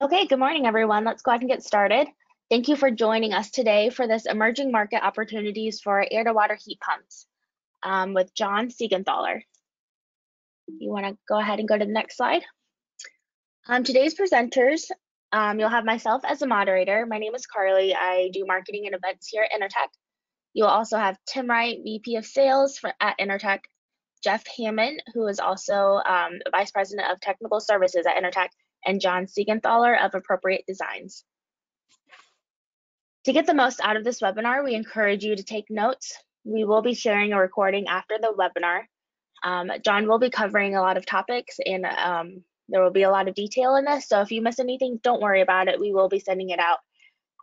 Okay, good morning, everyone. Let's go ahead and get started. Thank you for joining us today for this emerging market opportunities for air to water heat pumps um, with John Siegenthaler. You want to go ahead and go to the next slide? Um, today's presenters, um, you'll have myself as a moderator. My name is Carly. I do marketing and events here at Enertech. You'll also have Tim Wright, VP of Sales for, at Enertech, Jeff Hammond, who is also um, Vice President of Technical Services at Enertech, and John Siegenthaler of Appropriate Designs. To get the most out of this webinar, we encourage you to take notes. We will be sharing a recording after the webinar. Um, John will be covering a lot of topics and um, there will be a lot of detail in this. So if you miss anything, don't worry about it. We will be sending it out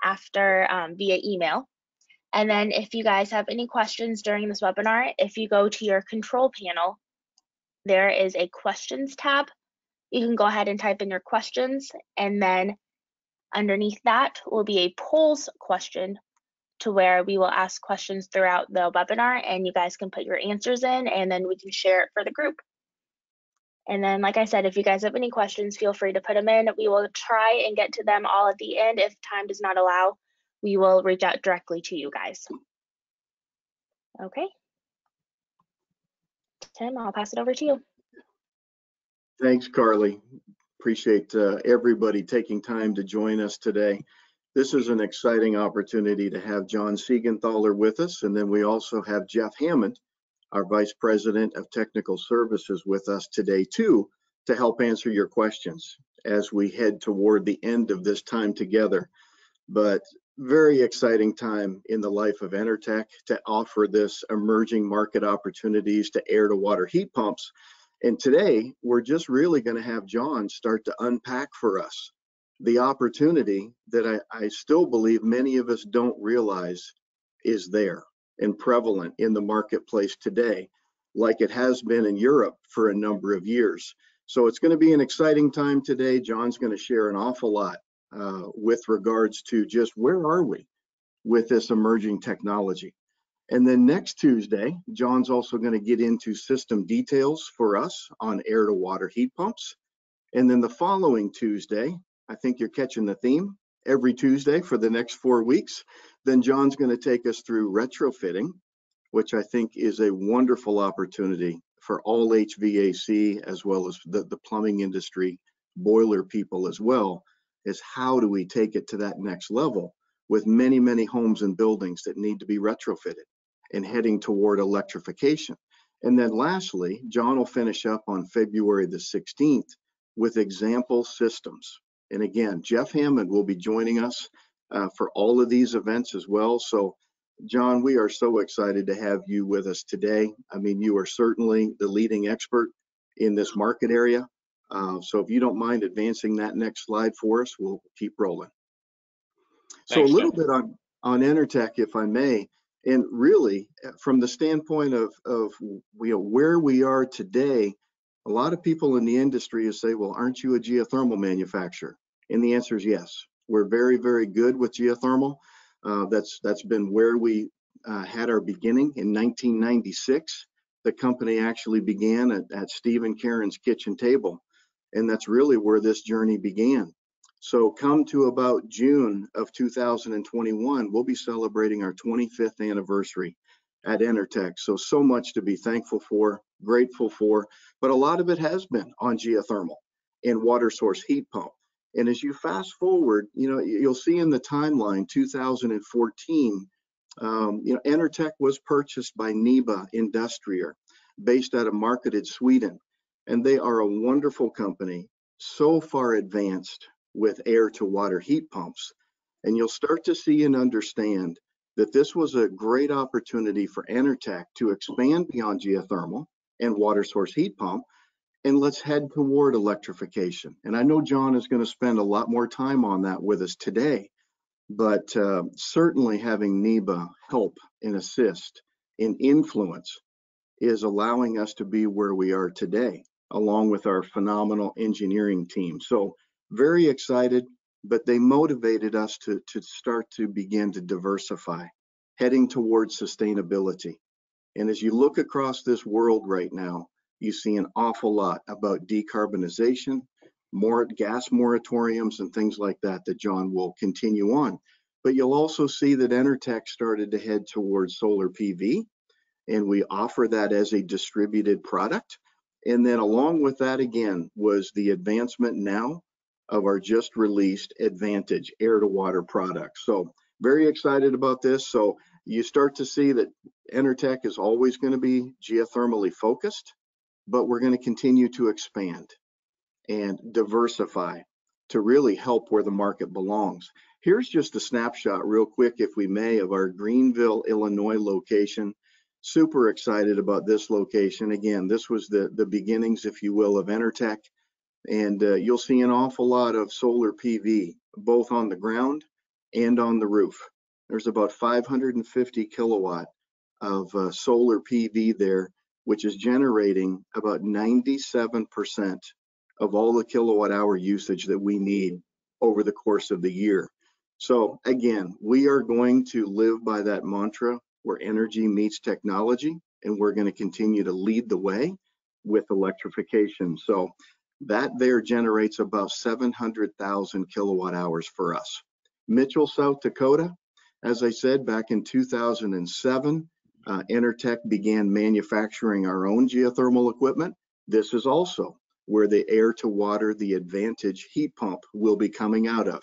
after um, via email. And then if you guys have any questions during this webinar, if you go to your control panel, there is a questions tab you can go ahead and type in your questions and then underneath that will be a polls question to where we will ask questions throughout the webinar and you guys can put your answers in and then we can share it for the group. And then, like I said, if you guys have any questions, feel free to put them in. We will try and get to them all at the end. If time does not allow, we will reach out directly to you guys. Okay. Tim, I'll pass it over to you. Thanks, Carly. Appreciate uh, everybody taking time to join us today. This is an exciting opportunity to have John Siegenthaler with us, and then we also have Jeff Hammond, our Vice President of Technical Services with us today too, to help answer your questions as we head toward the end of this time together. But very exciting time in the life of Enertech to offer this emerging market opportunities to air to water heat pumps and today, we're just really going to have John start to unpack for us the opportunity that I, I, still believe many of us don't realize is there and prevalent in the marketplace today, like it has been in Europe for a number of years. So it's going to be an exciting time today. John's going to share an awful lot uh, with regards to just where are we with this emerging technology. And then next Tuesday, John's also going to get into system details for us on air to water heat pumps. And then the following Tuesday, I think you're catching the theme every Tuesday for the next four weeks. Then John's going to take us through retrofitting, which I think is a wonderful opportunity for all HVAC as well as the, the plumbing industry, boiler people as well, is how do we take it to that next level with many, many homes and buildings that need to be retrofitted and heading toward electrification. And then lastly, John will finish up on February the 16th with example systems. And again, Jeff Hammond will be joining us uh, for all of these events as well. So, John, we are so excited to have you with us today. I mean, you are certainly the leading expert in this market area. Uh, so, if you don't mind advancing that next slide for us, we'll keep rolling. So, a little Jeff. bit on on Enertech, if I may. And really, uh, from the standpoint of, of you know, where we are today, a lot of people in the industry say, well, aren't you a geothermal manufacturer? And the answer is yes. We're very, very good with geothermal. Uh, that's that's been where we uh, had our beginning in 1996. The company actually began at, at Steve and Karen's kitchen table, and that's really where this journey began. So come to about June of 2021, we'll be celebrating our 25th anniversary at Enertech. So, so much to be thankful for, grateful for, but a lot of it has been on geothermal and water source heat pump. And as you fast forward, you know, you'll see in the timeline 2014, um, you know, Enertech was purchased by NIBE Industrier based out of Markaryd, Sweden. And they are a wonderful company, so far advanced with air to water heat pumps. And you'll start to see and understand that this was a great opportunity for Enertech to expand beyond geothermal and water source heat pump. And let's head toward electrification. And I know John is going to spend a lot more time on that with us today, but uh, certainly having NIBE help and assist and influence is allowing us to be where we are today, along with our phenomenal engineering team. So very excited, but they motivated us to, to start to begin to diversify, heading towards sustainability. And as you look across this world right now, you see an awful lot about decarbonization, more gas moratoriums and things like that that John will continue on. But you'll also see that Enertech started to head towards solar PV, and we offer that as a distributed product. And then along with that again was the advancement now of our just released Advantage air to water product. So very excited about this. So you start to see that Enertech is always going to be geothermally focused, but we're going to continue to expand and diversify to really help where the market belongs. Here's just a snapshot real quick, if we may, of our Greenville, Illinois location. Super excited about this location. Again, this was the, the beginnings, if you will, of Enertech. And uh, you'll see an awful lot of solar PV, both on the ground and on the roof. There's about 550 kilowatt of uh, solar PV there, which is generating about 97% of all the kilowatt hour usage that we need over the course of the year. So again, we are going to live by that mantra where energy meets technology, and we're going to continue to lead the way with electrification. So that there generates about 700,000 kilowatt hours for us. Mitchell, South Dakota, as I said, back in 2007, uh, began manufacturing our own geothermal equipment. This is also where the air to water, the Advantage heat pump will be coming out of.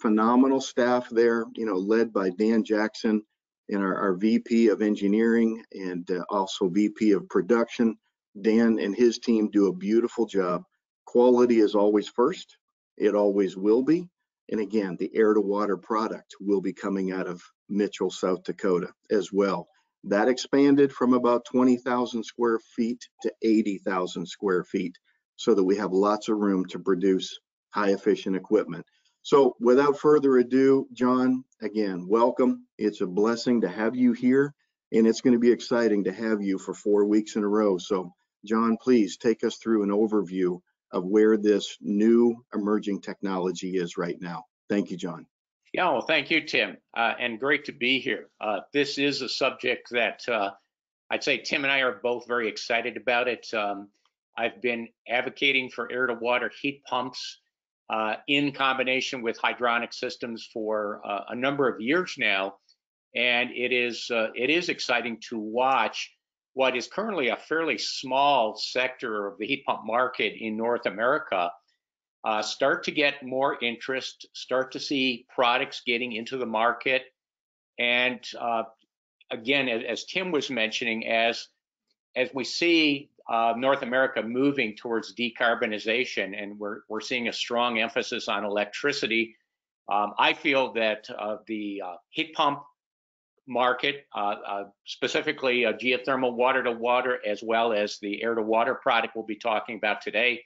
Phenomenal staff there, you know, led by Dan Jackson and our, our VP of engineering and uh, also VP of production. Dan and his team do a beautiful job. Quality is always first. It always will be. And again, the air to water product will be coming out of Mitchell, South Dakota as well. That expanded from about 20,000 square feet to 80,000 square feet so that we have lots of room to produce high efficient equipment. So without further ado, John, again, welcome. It's a blessing to have you here and it's going to be exciting to have you for four weeks in a row. So John, please take us through an overview of where this new emerging technology is right now. Thank you, John. Yeah, well, thank you, Tim, uh, and great to be here. Uh, this is a subject that uh, I'd say Tim and I are both very excited about it. Um, I've been advocating for air to water heat pumps uh, in combination with hydronic systems for uh, a number of years now, and it is uh, it is exciting to watch what is currently a fairly small sector of the heat pump market in North America uh, start to get more interest, start to see products getting into the market. And uh, again, as, as, Tim was mentioning, as as we see uh, North America moving towards decarbonization, and we're we're seeing a strong emphasis on electricity. Um, I feel that uh, the uh, heat pump market, uh, uh, specifically uh, geothermal water to water, as well as the air to water product we'll be talking about today.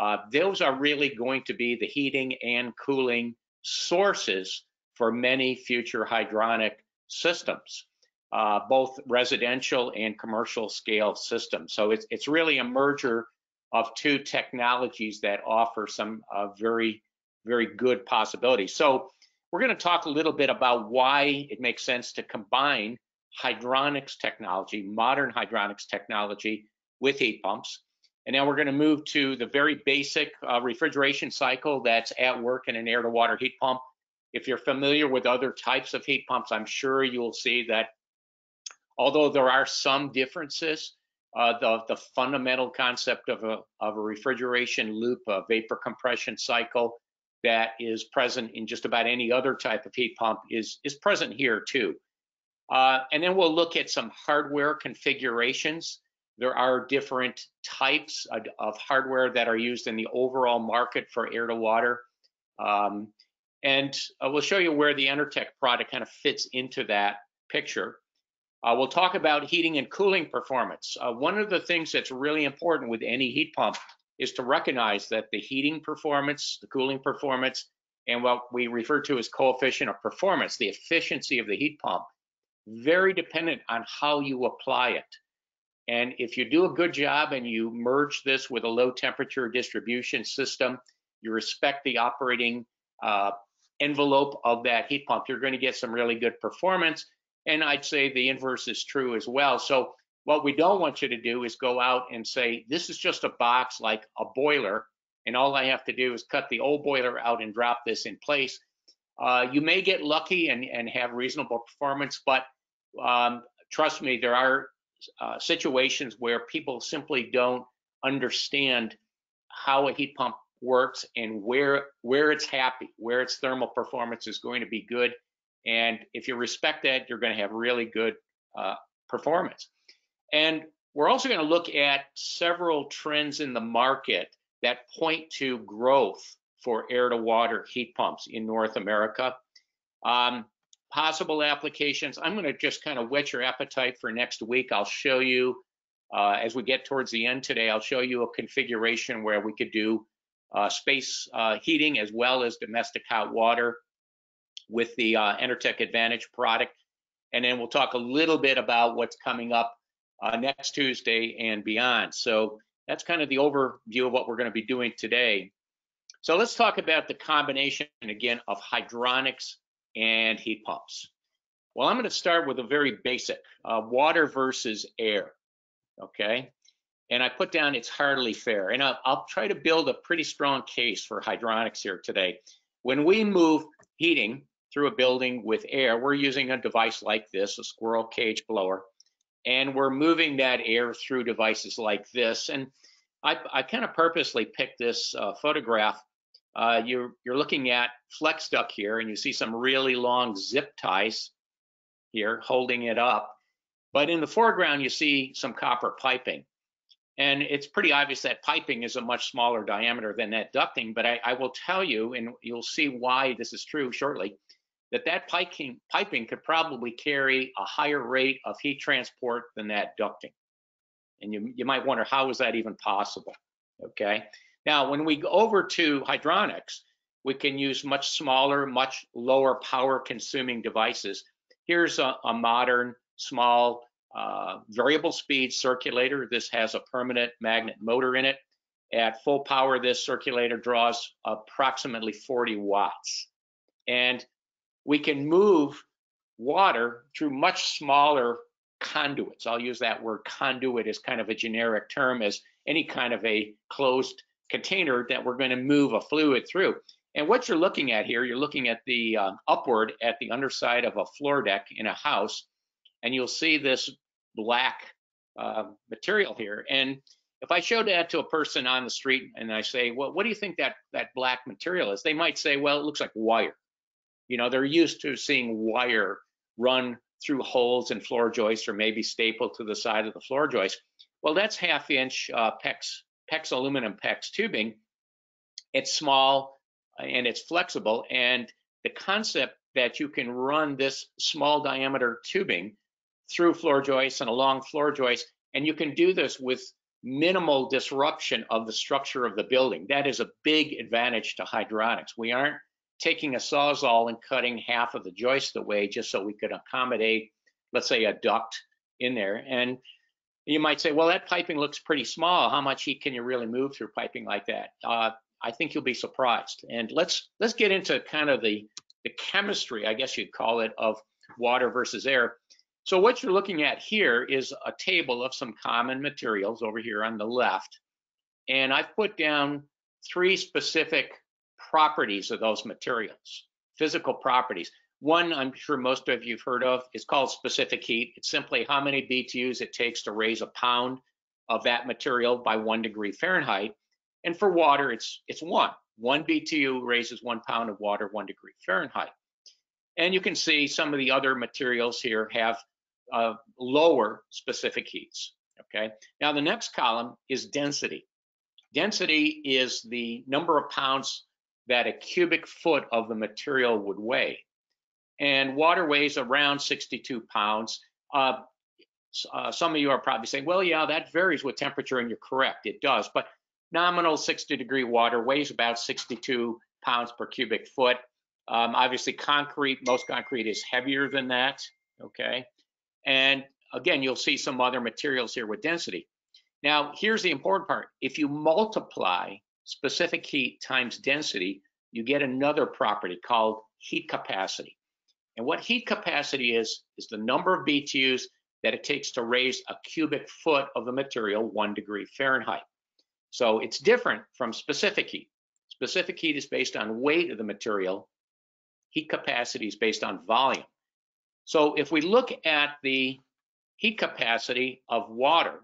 Uh, those are really going to be the heating and cooling sources for many future hydronic systems, uh, both residential and commercial scale systems. So it's, it's really a merger of two technologies that offer some uh, very, very good possibilities. So we're going to talk a little bit about why it makes sense to combine hydronics technology, modern hydronics technology, with heat pumps. And now we're going to move to the very basic uh, refrigeration cycle that's at work in an air to water heat pump. If you're familiar with other types of heat pumps, I'm sure you'll see that although there are some differences, uh, the, the fundamental concept of a, of a refrigeration loop, a vapor compression cycle, that is present in just about any other type of heat pump is, is present here too. Uh, and then we'll look at some hardware configurations. There are different types of, of, hardware that are used in the overall market for air to water. Um, and uh, we'll show you where the Enertech product kind of fits into that picture. Uh, we'll talk about heating and cooling performance. Uh, one of the things that's really important with any heat pump is to recognize that the heating performance, the cooling performance, and what we refer to as coefficient of performance, the efficiency of the heat pump, very dependent on how you apply it. And if you do a good job and you merge this with a low temperature distribution system, you respect the operating uh, envelope of that heat pump, you're going to get some really good performance. And I'd say the inverse is true as well. So what we don't want you to do is go out and say, this is just a box like a boiler and all I have to do is cut the old boiler out and drop this in place. Uh, you may get lucky and, and have reasonable performance, but um, trust me, there are uh, situations where people simply don't understand how a heat pump works and where where it's happy, where its thermal performance is going to be good. And if you respect that, you're going to have really good uh, performance. And we're also going to look at several trends in the market that point to growth for air to water heat pumps in North America. Um, possible applications. I'm going to just kind of whet your appetite for next week. I'll show you uh, as we get towards the end today, I'll show you a configuration where we could do uh, space uh, heating as well as domestic hot water with the uh, Enertech Advantage product. And then we'll talk a little bit about what's coming up uh, next Tuesday and beyond. So that's kind of the overview of what we're going to be doing today. So let's talk about the combination again of hydronics and heat pumps. Well, I'm going to start with a very basic uh, water versus air. Okay. And I put down it's hardly fair. And I'll, I'll try to build a pretty strong case for hydronics here today. When we move heating through a building with air, we're using a device like this, a squirrel cage blower, and we're moving that air through devices like this. And I, I kind of purposely picked this uh, photograph. Uh, you're, you're looking at flex duct here, and you see some really long zip ties here holding it up. But in the foreground, you see some copper piping. And it's pretty obvious that piping is a much smaller diameter than that ducting, but I, I will tell you, and you'll see why this is true shortly, that that piping, piping could probably carry a higher rate of heat transport than that ducting. And you, you might wonder, how is that even possible? Okay. Now, when we go over to hydronics, we can use much smaller, much lower power consuming devices. Here's a, a modern, small uh, variable speed circulator. This has a permanent magnet motor in it. At full power, this circulator draws approximately 40 watts. And we can move water through much smaller conduits. I'll use that word conduit as kind of a generic term as any kind of a closed container that we're going to move a fluid through. And what you're looking at here, you're looking at the uh, upward at the underside of a floor deck in a house and you'll see this black uh, material here. And if I showed that to a person on the street and I say, well, what do you think that, that black material is? They might say, well, it looks like wire. You know, they're used to seeing wire run through holes in floor joists or maybe stapled to the side of the floor joist. Well, that's half inch uh, PEX, PEX aluminum PEX tubing. It's small and it's flexible. And the concept that you can run this small diameter tubing through floor joists and along floor joists. And you can do this with minimal disruption of the structure of the building. That is a big advantage to hydronics. We aren't taking a sawzall and cutting half of the joist away just so we could accommodate, let's say, a duct in there. And you might say, well, that piping looks pretty small. How much heat can you really move through piping like that? Uh, I think you'll be surprised. And let's let's get into kind of the the chemistry, I guess you'd call it, of water versus air. So what you're looking at here is a table of some common materials over here on the left. And I've put down three specific properties of those materials, physical properties. One I'm sure most of you've heard of is called specific heat. It's simply how many BTUs it takes to raise a pound of that material by one degree Fahrenheit. And for water, it's, it's one. One BTU raises one pound of water one degree Fahrenheit. And you can see some of the other materials here have uh, lower specific heats. Okay. Now the next column is density. Density is the number of pounds that a cubic foot of the material would weigh. And water weighs around 62 pounds. Uh, uh, some of you are probably saying, well, yeah, that varies with temperature, and you're correct, it does. But nominal 60 degree water weighs about 62 pounds per cubic foot. Um, obviously, concrete, most concrete is heavier than that, okay? And again, you'll see some other materials here with density. Now, here's the important part. If you multiply specific heat times density, you get another property called heat capacity. And what heat capacity is, is the number of BTUs that it takes to raise a cubic foot of the material one degree Fahrenheit. So it's different from specific heat. Specific heat is based on weight of the material. Heat capacity is based on volume. So if we look at the heat capacity of water,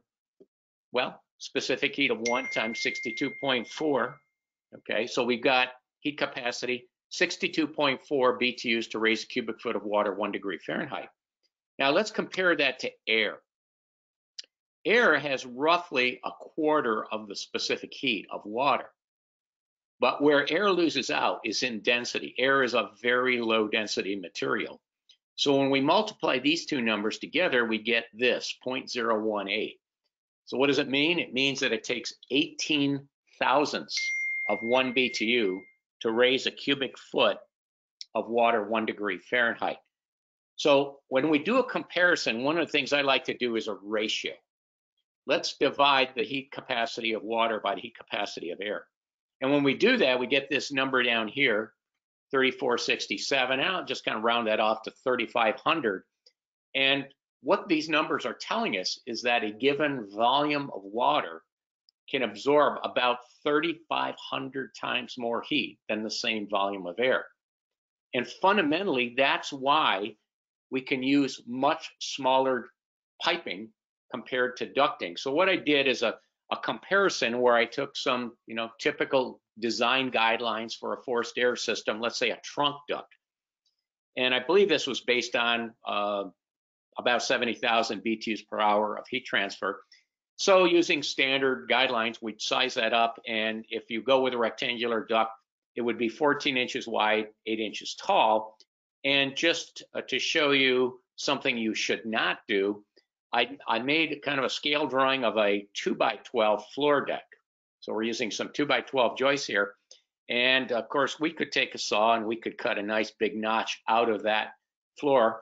well, specific heat of 1 times 62.4, okay, so we've got heat capacity 62.4 BTUs to raise a cubic foot of water 1 degree Fahrenheit. Now let's compare that to air. Air has roughly a quarter of the specific heat of water. But where air loses out is in density. Air is a very low density material. So when we multiply these two numbers together, we get this 0.018. So what does it mean? It means that it takes 18 thousandths of one BTU to raise a cubic foot of water one degree Fahrenheit. So when we do a comparison, one of the things I like to do is a ratio. Let's divide the heat capacity of water by the heat capacity of air. And when we do that, we get this number down here, 3467. And I'll just kind of round that off to 3500. And what these numbers are telling us is that a given volume of water can absorb about 3,500 times more heat than the same volume of air. And fundamentally, that's why we can use much smaller piping compared to ducting. So what I did is a, a comparison where I took some, you know, typical design guidelines for a forced air system, let's say a trunk duct. And I believe this was based on uh, about 70,000 BTUs per hour of heat transfer. So using standard guidelines, we'd size that up. And if you go with a rectangular duct, it would be 14 inches wide, eight inches tall. And just uh, to show you something you should not do, I, I made kind of a scale drawing of a two by 12 floor deck. So we're using some two by 12 joists here. And of course, we could take a saw and we could cut a nice big notch out of that floor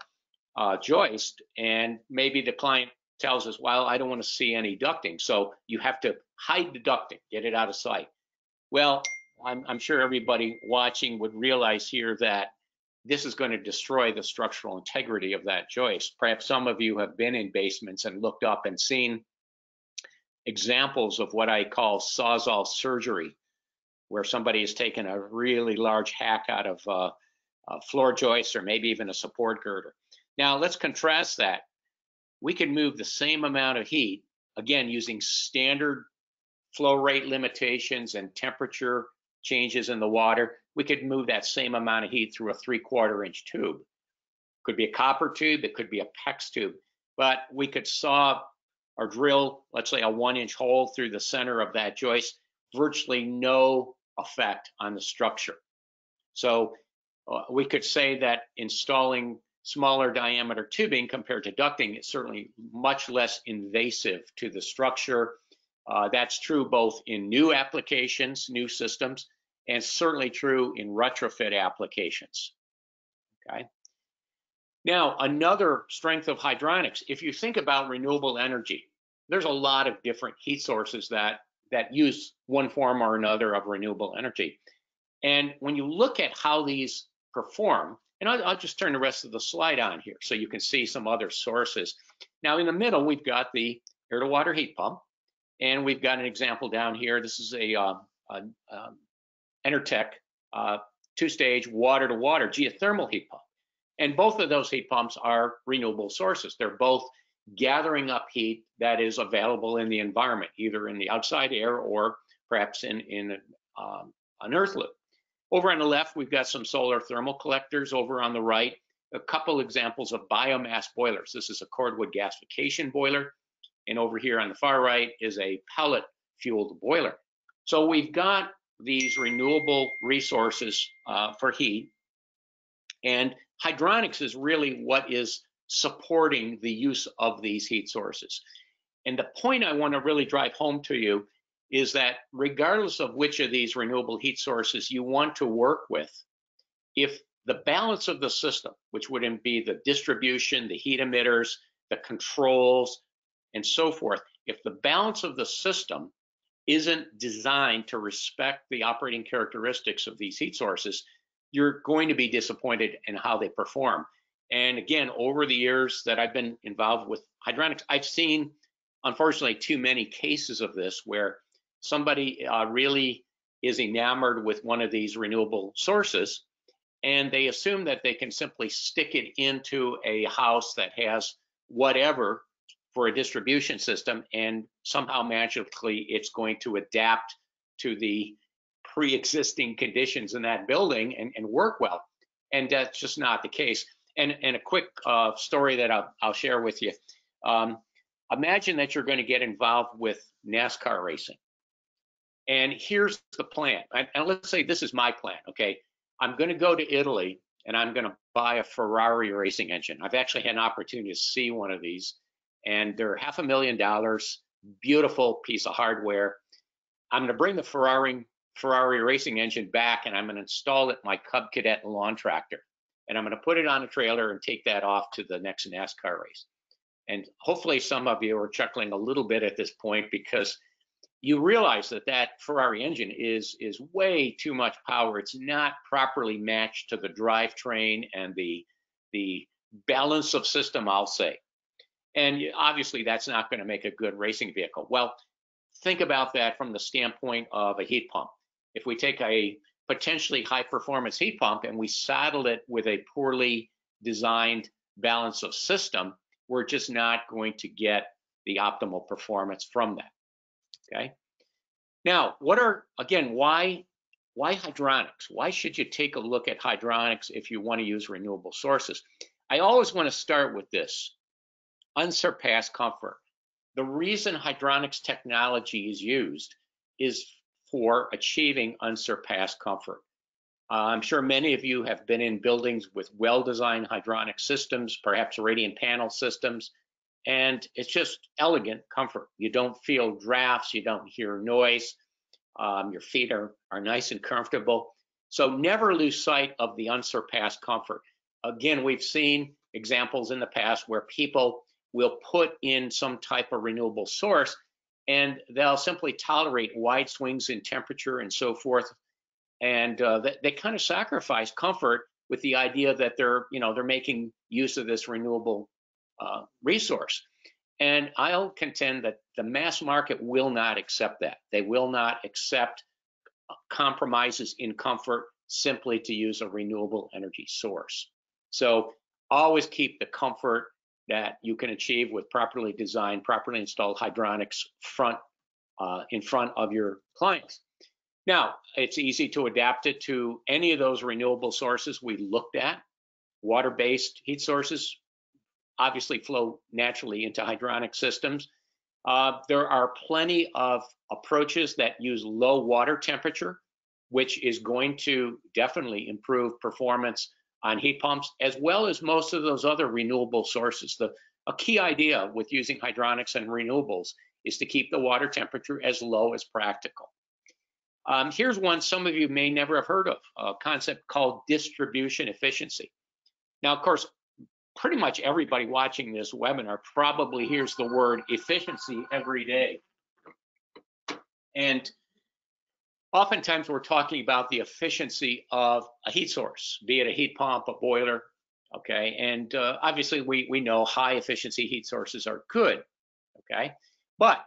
uh, joist. And maybe the client tells us, well, I don't want to see any ducting. So you have to hide the ducting, get it out of sight. Well, I'm, I'm sure everybody watching would realize here that this is going to destroy the structural integrity of that joist. Perhaps some of you have been in basements and looked up and seen examples of what I call sawzall surgery, where somebody has taken a really large hack out of uh, a floor joist or maybe even a support girder. Now let's contrast that. We can move the same amount of heat, again, using standard flow rate limitations and temperature changes in the water. We could move that same amount of heat through a three quarter inch tube. Could be a copper tube, it could be a PEX tube, but we could saw or drill, let's say a one inch hole through the center of that joist, virtually no effect on the structure. So uh, we could say that installing smaller diameter tubing compared to ducting is certainly much less invasive to the structure. Uh, that's true both in new applications, new systems, and certainly true in retrofit applications. Okay. Now, another strength of hydronics, if you think about renewable energy, there's a lot of different heat sources that, that use one form or another of renewable energy. And when you look at how these perform, and I'll, I'll, just turn the rest of the slide on here so you can see some other sources. Now in the middle, we've got the air to water heat pump, and we've got an example down here. This is a, uh, a um, Enertech uh, two-stage water to water geothermal heat pump. And both of those heat pumps are renewable sources. They're both gathering up heat that is available in the environment, either in the outside air or perhaps in, in um, an earth loop. Over on the left, we've got some solar thermal collectors. Over on the right, a couple examples of biomass boilers. This is a cordwood gasification boiler. And over here on the far right is a pellet fueled boiler. So we've got these renewable resources uh, for heat. And hydronics is really what is supporting the use of these heat sources. And the point I want to really drive home to you is that regardless of which of these renewable heat sources you want to work with, if the balance of the system, which wouldn't be the distribution, the heat emitters, the controls, and so forth, if the balance of the system isn't designed to respect the operating characteristics of these heat sources, you're going to be disappointed in how they perform. And again, over the years that I've been involved with hydronics, I've seen, unfortunately, too many cases of this where somebody uh, really is enamored with one of these renewable sources and they assume that they can simply stick it into a house that has whatever for a distribution system and somehow magically it's going to adapt to the pre-existing conditions in that building and, and work well. And that's just not the case. And, and a quick uh, story that I'll, I'll, share with you. Um, imagine that you're going to get involved with nascar racing and here's the plan and, and let's say this is my plan okay I'm going to go to Italy and I'm going to buy a Ferrari racing engine. I've actually had an opportunity to see one of these, and they're half a million dollars, beautiful piece of hardware. I'm going to bring the Ferrari Ferrari racing engine back, and I'm going to install it in my Cub Cadet lawn tractor, and I'm going to put it on a trailer and take that off to the next NASCAR race. And hopefully, some of you are chuckling a little bit at this point because you realize that that Ferrari engine is is way too much power. It's not properly matched to the drivetrain and the the balance of system, I'll say. And obviously, that's not going to make a good racing vehicle. Well, think about that from the standpoint of a heat pump. If we take a potentially high performance heat pump and we saddle it with a poorly designed balance of system, we're just not going to get the optimal performance from that. Okay. Now, what are, again, why, why hydronics? Why should you take a look at hydronics if you want to use renewable sources? I always want to start with this, unsurpassed comfort. The reason hydronics technology is used is for achieving unsurpassed comfort. Uh, I'm sure many of you have been in buildings with well-designed hydronic systems, perhaps radiant panel systems, and it's just elegant comfort. You don't feel drafts, you don't hear noise, um, your feet are, are nice and comfortable. So never lose sight of the unsurpassed comfort. Again, we've seen examples in the past where people will put in some type of renewable source and they'll simply tolerate wide swings in temperature and so forth. And uh, they, they kind of sacrifice comfort with the idea that they're, you know, they're making use of this renewable uh, resource. And I'll contend that the mass market will not accept that. They will not accept uh, compromises in comfort simply to use a renewable energy source. So always keep the comfort that you can achieve with properly designed, properly installed hydronics front uh, in front of your clients. Now, it's easy to adapt it to any of those renewable sources we looked at. Water-based heat sources obviously flow naturally into hydronic systems. Uh, there are plenty of approaches that use low water temperature, which is going to definitely improve performance on heat pumps, as well as most of those other renewable sources. The, a key idea with using hydronics and renewables is to keep the water temperature as low as practical. Um, here's one some of you may never have heard of, a concept called distribution efficiency. Now, of course, pretty much everybody watching this webinar probably hears the word efficiency every day. And oftentimes we're talking about the efficiency of a heat source, be it a heat pump, a boiler, okay? And uh, obviously we, we know high efficiency heat sources are good, okay? But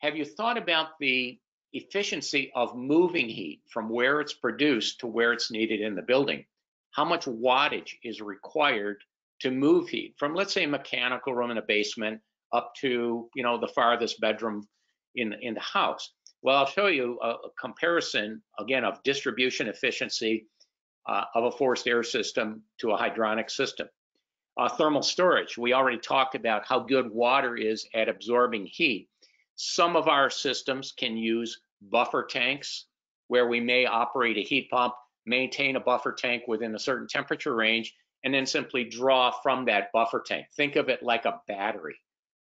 have you thought about the efficiency of moving heat from where it's produced to where it's needed in the building? How much wattage is required to move heat from, let's say, a mechanical room in a basement up to, you know, the farthest bedroom in, in the house. Well, I'll show you a, a comparison, again, of distribution efficiency uh, of a forced air system to a hydronic system. Uh, thermal storage, we already talked about how good water is at absorbing heat. Some of our systems can use buffer tanks where we may operate a heat pump, maintain a buffer tank within a certain temperature range, and then simply draw from that buffer tank. Think of it like a battery,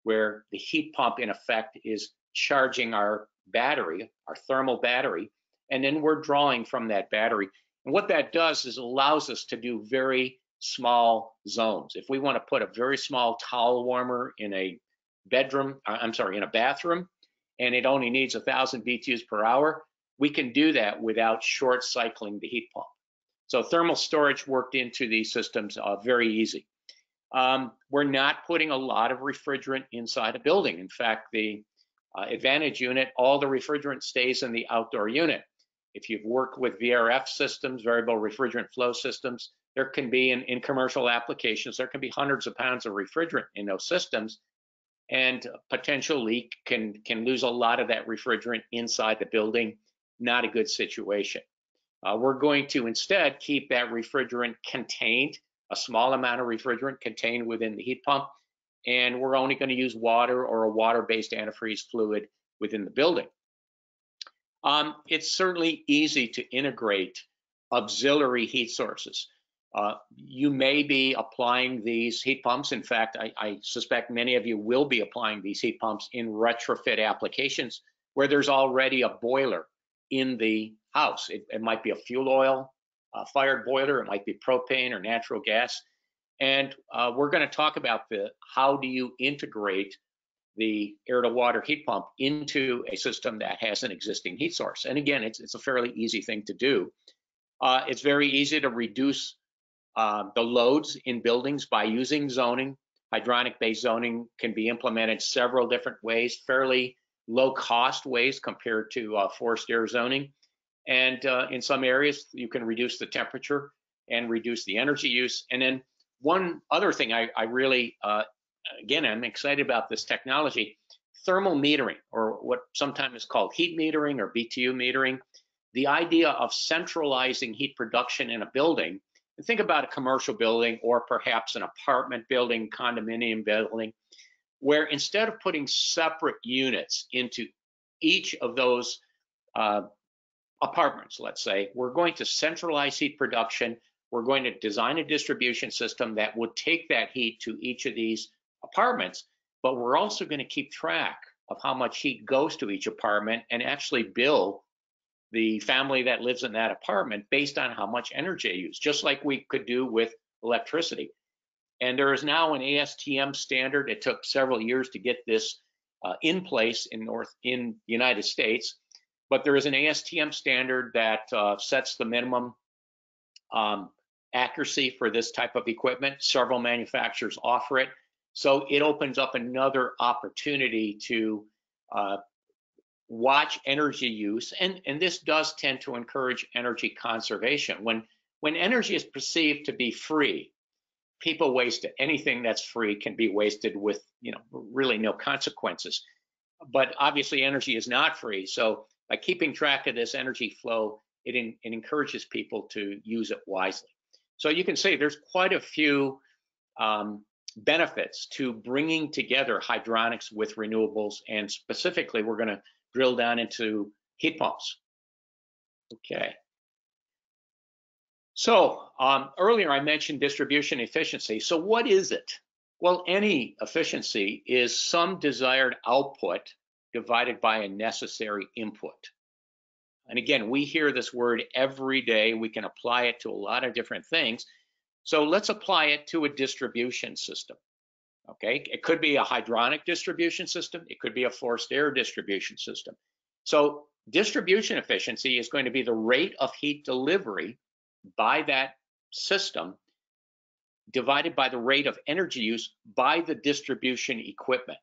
where the heat pump in effect is charging our battery, our thermal battery, and then we're drawing from that battery. And what that does is allows us to do very small zones. If we want to put a very small towel warmer in a bedroom, uh, I'm sorry, in a bathroom, and it only needs a thousand BTUs per hour, we can do that without short cycling the heat pump. So thermal storage worked into these systems uh, very easy. Um, we're not putting a lot of refrigerant inside a building. In fact, the uh, Advantage unit, all the refrigerant stays in the outdoor unit. If you've worked with VRF systems, variable refrigerant flow systems, there can be in, in commercial applications, there can be hundreds of pounds of refrigerant in those systems and potential leak can, can lose a lot of that refrigerant inside the building. Not a good situation. Uh, we're going to instead keep that refrigerant contained, a small amount of refrigerant contained within the heat pump, and we're only going to use water or a water-based antifreeze fluid within the building. Um, it's certainly easy to integrate auxiliary heat sources. Uh, you may be applying these heat pumps. In fact, I, I, suspect many of you will be applying these heat pumps in retrofit applications where there's already a boiler in the house. It, it might be a fuel oil uh, fired boiler, it might be propane or natural gas. And uh, we're going to talk about the how do you integrate the air to water heat pump into a system that has an existing heat source. And again, it's, it's a fairly easy thing to do. Uh, it's very easy to reduce uh, the loads in buildings by using zoning. Hydronic based zoning can be implemented several different ways, fairly low cost ways compared to uh, forced air zoning. And uh, in some areas, you can reduce the temperature and reduce the energy use. And then one other thing I, I really, uh, again, I'm excited about this technology, thermal metering, or what sometimes is called heat metering or BTU metering. The idea of centralizing heat production in a building, and think about a commercial building or perhaps an apartment building, condominium building, where instead of putting separate units into each of those uh, apartments, let's say, we're going to centralize heat production. We're going to design a distribution system that would take that heat to each of these apartments, but we're also going to keep track of how much heat goes to each apartment and actually bill the family that lives in that apartment based on how much energy they use, just like we could do with electricity. And there is now an ASTM standard. It took several years to get this uh, in place in North in the United States, but there is an ASTM standard that uh, sets the minimum um, accuracy for this type of equipment. Several manufacturers offer it. So it opens up another opportunity to uh, watch energy use, and, and this does tend to encourage energy conservation. When, when energy is perceived to be free, people waste it. Anything that's free can be wasted with, you know, really no consequences. But obviously energy is not free. So by keeping track of this energy flow, it, in, it encourages people to use it wisely. So you can see there's quite a few um, benefits to bringing together hydronics with renewables. And specifically, we're going to drill down into heat pumps. Okay. So um, earlier I mentioned distribution efficiency. So what is it? Well, any efficiency is some desired output divided by a necessary input. And again, we hear this word every day. We can apply it to a lot of different things. So let's apply it to a distribution system. Okay, it could be a hydronic distribution system. It could be a forced air distribution system. So distribution efficiency is going to be the rate of heat delivery by that system divided by the rate of energy use by the distribution equipment.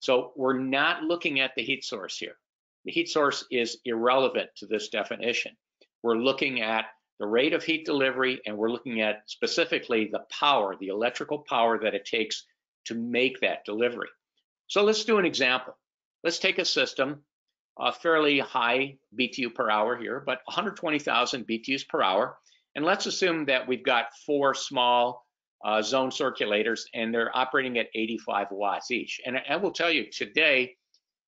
So we're not looking at the heat source here. The heat source is irrelevant to this definition. We're looking at the rate of heat delivery and we're looking at specifically the power, the electrical power that it takes to make that delivery. So let's do an example. Let's take a system, a fairly high BTU per hour here, but 120,000 BTUs per hour. And let's assume that we've got four small uh, zone circulators and they're operating at 85 watts each. And I will tell you today,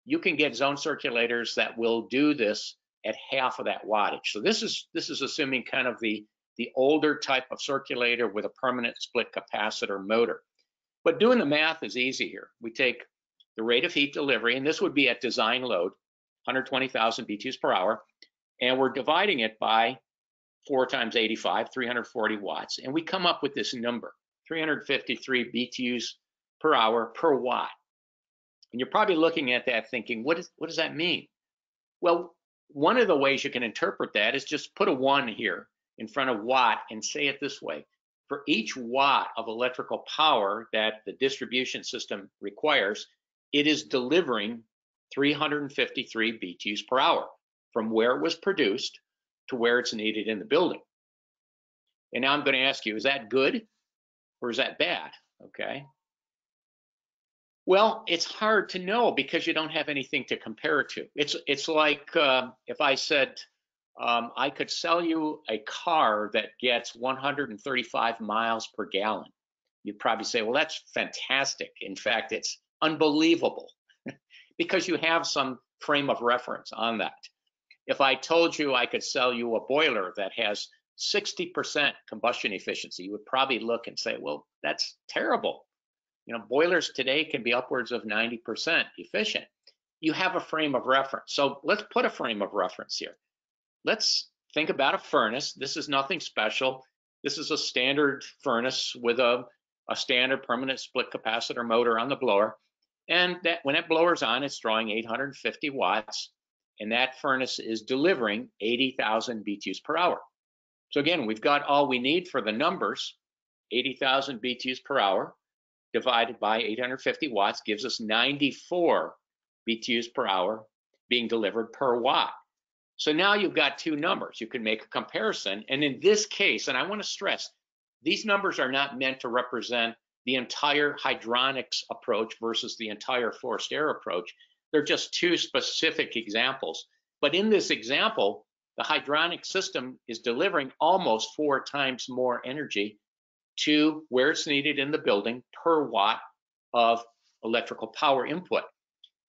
you can get zone circulators that will do this at half of that wattage. So this is this is assuming kind of the the older type of circulator with a permanent split capacitor motor. But doing the math is easy here. We take the rate of heat delivery, and this would be at design load, 120,000 BTUs per hour, and we're dividing it by 4 times 85, 340 watts, and we come up with this number, 353 BTUs per hour per watt. And you're probably looking at that thinking, what, is, what does that mean? Well, one of the ways you can interpret that is just put a one here in front of watt and say it this way for each watt of electrical power that the distribution system requires, it is delivering 353 BTUs per hour from where it was produced to where it's needed in the building. And now I'm going to ask you, is that good or is that bad? Okay. Well, it's hard to know because you don't have anything to compare it to. It's it's like uh, if I said um, I could sell you a car that gets 135 miles per gallon. You'd probably say, well, that's fantastic. In fact, it's unbelievable because you have some frame of reference on that. If I told you I could sell you a boiler that has 60% combustion efficiency, you would probably look and say, well, that's terrible. You know, boilers today can be upwards of 90% efficient. You have a frame of reference. So let's put a frame of reference here. Let's think about a furnace. This is nothing special. This is a standard furnace with a, a standard permanent split capacitor motor on the blower. And that when that blower's on, it's drawing 850 watts, and that furnace is delivering 80,000 BTUs per hour. So again, we've got all we need for the numbers. 80,000 BTUs per hour divided by 850 watts gives us 94 BTUs per hour being delivered per watt. So now you've got two numbers. You can make a comparison. And in this case, and I want to stress, these numbers are not meant to represent the entire hydronics approach versus the entire forced air approach. They're just two specific examples. But in this example, the hydronic system is delivering almost four times more energy to where it's needed in the building per watt of electrical power input.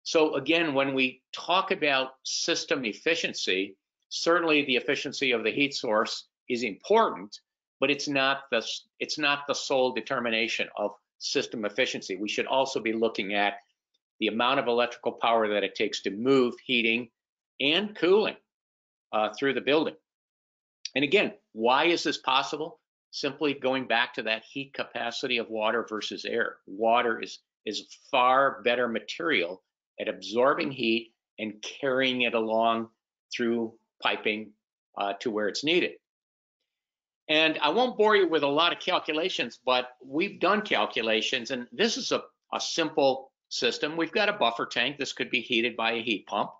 So again, when we talk about system efficiency, certainly the efficiency of the heat source is important, but it's not the it's not the sole determination of system efficiency. We should also be looking at the amount of electrical power that it takes to move heating and cooling uh, through the building. And again, why is this possible? Simply going back to that heat capacity of water versus air. Water is is far better material at absorbing heat and carrying it along through piping uh, to where it's needed. And I won't bore you with a lot of calculations, but we've done calculations, and this is a, a simple system. We've got a buffer tank. This could be heated by a heat pump.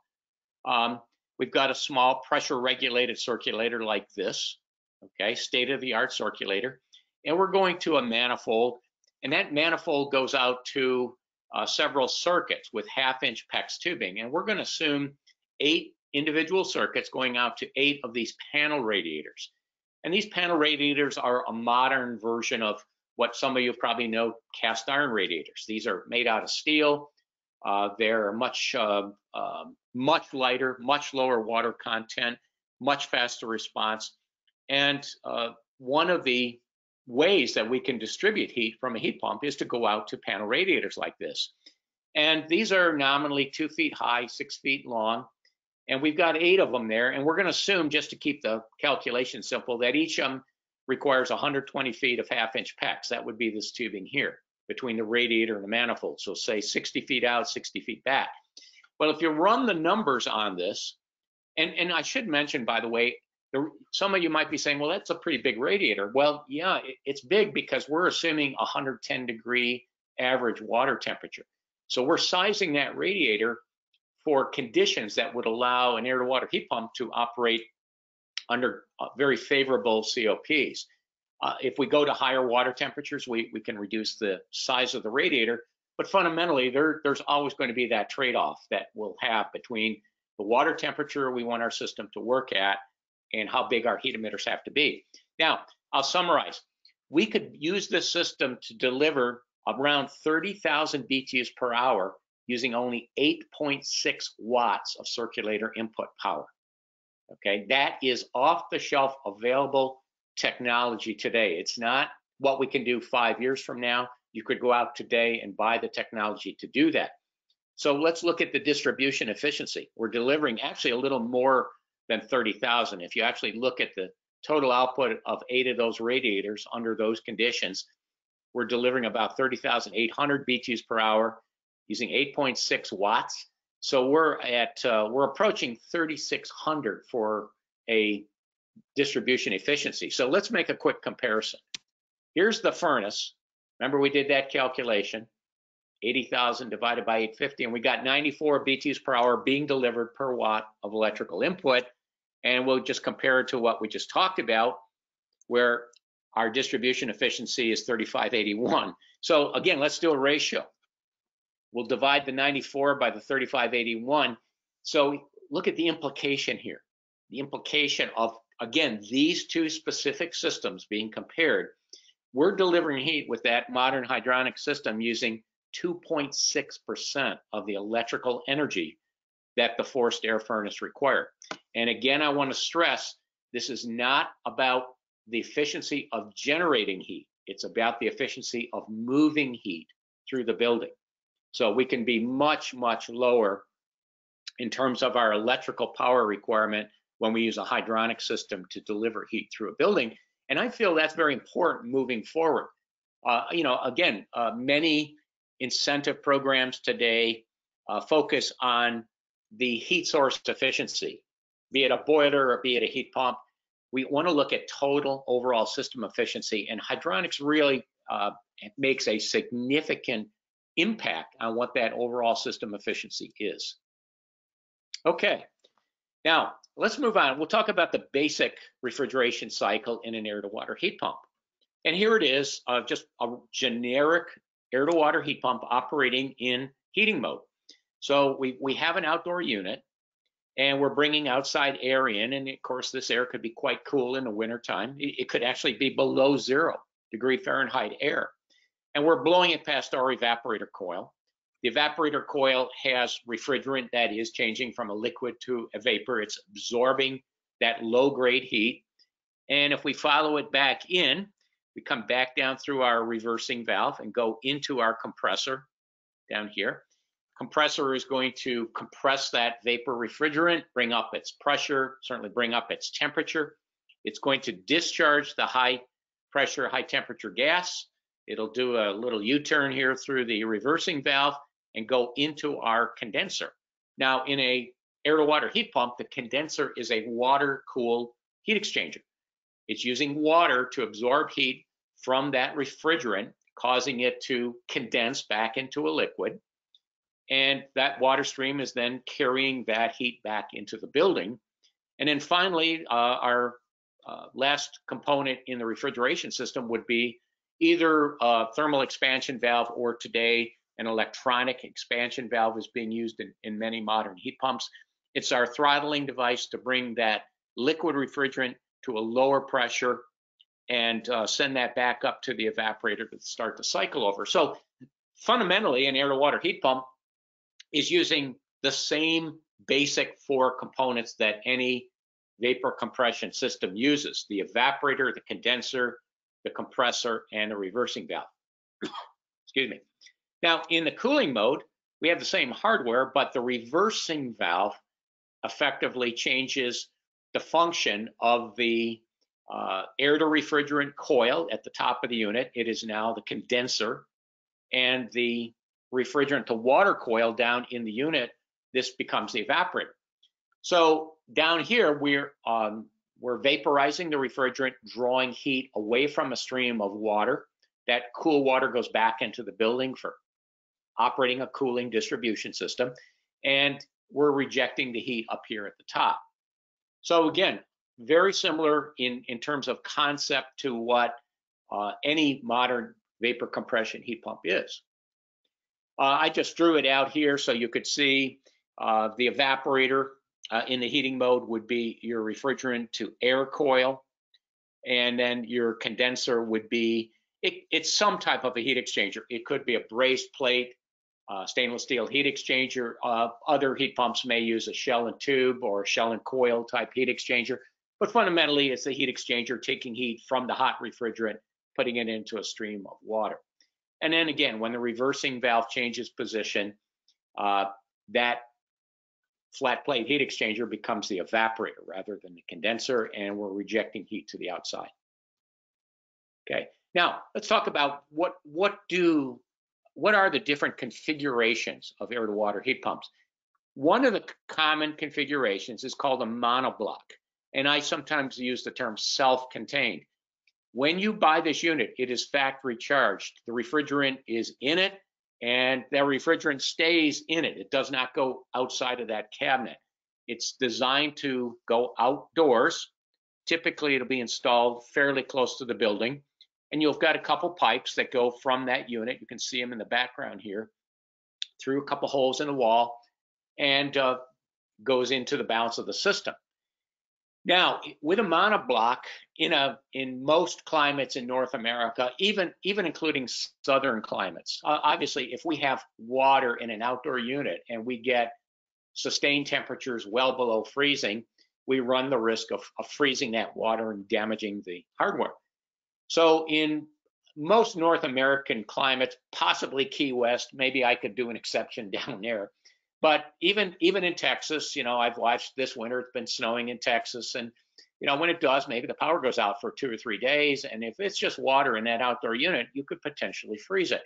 Um, we've got a small pressure regulated circulator like this, okay, state of the art circulator. And we're going to a manifold, and that manifold goes out to uh, several circuits with half inch PEX tubing. And we're going to assume eight individual circuits going out to eight of these panel radiators. And these panel radiators are a modern version of what some of you probably know cast iron radiators. These are made out of steel. Uh, they're much, uh, uh, much lighter, much lower water content, much faster response. And uh, one of the ways that we can distribute heat from a heat pump is to go out to panel radiators like this. And these are nominally two feet high, six feet long, and we've got eight of them there. And we're going to assume, just to keep the calculation simple, that each of them requires 120 feet of half inch PEX. That would be this tubing here between the radiator and the manifold. So say 60 feet out, 60 feet back. Well, if you run the numbers on this, and, and I should mention, by the way, some of you might be saying, well, that's a pretty big radiator. Well, yeah, it, it's big because we're assuming 110 degree average water temperature. So we're sizing that radiator for conditions that would allow an air to water heat pump to operate under uh, very favorable COPs. Uh, if we go to higher water temperatures, we, we can reduce the size of the radiator, but fundamentally there, there's always going to be that trade-off that we'll have between the water temperature we want our system to work at and how big our heat emitters have to be. Now, I'll summarize. We could use this system to deliver around 30,000 BTUs per hour using only 8.6 watts of circulator input power. Okay, that is off the shelf available technology today. It's not what we can do five years from now. You could go out today and buy the technology to do that. So let's look at the distribution efficiency. We're delivering actually a little more than 30,000. If you actually look at the total output of eight of those radiators under those conditions, we're delivering about 30,800 BTUs per hour using 8.6 watts. So we're at uh, we're approaching 3,600 for a distribution efficiency. So let's make a quick comparison. Here's the furnace. Remember we did that calculation. 80,000 divided by 850, and we got 94 BTUs per hour being delivered per watt of electrical input. And we'll just compare it to what we just talked about, where our distribution efficiency is 3581. So again, let's do a ratio. We'll divide the 94 by the 3581. So look at the implication here. The implication of, again, these two specific systems being compared. We're delivering heat with that modern hydronic system using 2.6% of the electrical energy that the forced air furnace required. And again, I want to stress this is not about the efficiency of generating heat. It's about the efficiency of moving heat through the building. So we can be much, much lower in terms of our electrical power requirement when we use a hydronic system to deliver heat through a building. And I feel that's very important moving forward. Uh, you know, again, uh, many incentive programs today uh, focus on the heat source efficiency, be it a boiler or be it a heat pump. We want to look at total overall system efficiency, and hydronics really uh, makes a significant impact on what that overall system efficiency is. Okay, now let's move on. We'll talk about the basic refrigeration cycle in an air to water heat pump. And here it is, uh, just a generic air to water heat pump operating in heating mode. So we, we have an outdoor unit and we're bringing outside air in. And of course, this air could be quite cool in the wintertime. It, it could actually be below zero degree Fahrenheit air. And we're blowing it past our evaporator coil. The evaporator coil has refrigerant that is changing from a liquid to a vapor. It's absorbing that low grade heat. And if we follow it back in, we come back down through our reversing valve and go into our compressor down here. Compressor is going to compress that vapor refrigerant, bring up its pressure, certainly bring up its temperature. It's going to discharge the high pressure, high temperature gas. It'll do a little U-turn here through the reversing valve and go into our condenser. Now in a air to water heat pump, the condenser is a water cooled heat exchanger. It's using water to absorb heat from that refrigerant, causing it to condense back into a liquid. And that water stream is then carrying that heat back into the building. And then finally, uh, our uh, last component in the refrigeration system would be either a thermal expansion valve or today an electronic expansion valve is being used in, in many modern heat pumps. It's our throttling device to bring that liquid refrigerant to a lower pressure and uh, send that back up to the evaporator to start the cycle over. So fundamentally, an air to water heat pump is using the same basic four components that any vapor compression system uses, the evaporator, the condenser, the compressor, and the reversing valve. Excuse me. Now, in the cooling mode, we have the same hardware, but the reversing valve effectively changes the function of the uh, air to refrigerant coil at the top of the unit. It is now the condenser and the refrigerant to water coil down in the unit. This becomes the evaporator. So down here, we're um, we're vaporizing the refrigerant, drawing heat away from a stream of water. That cool water goes back into the building for operating a cooling distribution system. And we're rejecting the heat up here at the top. So again, very similar in, in terms of concept to what uh, any modern vapor compression heat pump is. Uh, I just drew it out here so you could see uh, the evaporator uh, in the heating mode would be your refrigerant to air coil, and then your condenser would be, it, it's some type of a heat exchanger. It could be a brazed plate, uh, stainless steel heat exchanger. Uh, other heat pumps may use a shell and tube or shell and coil type heat exchanger, but fundamentally it's a heat exchanger taking heat from the hot refrigerant, putting it into a stream of water. And then again, when the reversing valve changes position, uh, that flat plate heat exchanger becomes the evaporator rather than the condenser, and we're rejecting heat to the outside. Okay, now let's talk about what what do what are the different configurations of air to water heat pumps? One of the common configurations is called a monoblock, and I sometimes use the term self-contained. When you buy this unit, it is factory charged. The refrigerant is in it, and that refrigerant stays in it. It does not go outside of that cabinet. It's designed to go outdoors. Typically, it'll be installed fairly close to the building. And you've got a couple pipes that go from that unit. You can see them in the background here through a couple holes in the wall and uh, goes into the balance of the system. Now, with a monoblock in a in most climates in North America, even even including southern climates, uh, obviously, if we have water in an outdoor unit and we get sustained temperatures well below freezing, we run the risk of, of freezing that water and damaging the hardware. So in most North American climates, possibly Key West, maybe I could do an exception down there. But even even in Texas, you know, I've watched this winter, it's been snowing in Texas. And, you know, when it does, maybe the power goes out for two or three days. And if it's just water in that outdoor unit, you could potentially freeze it.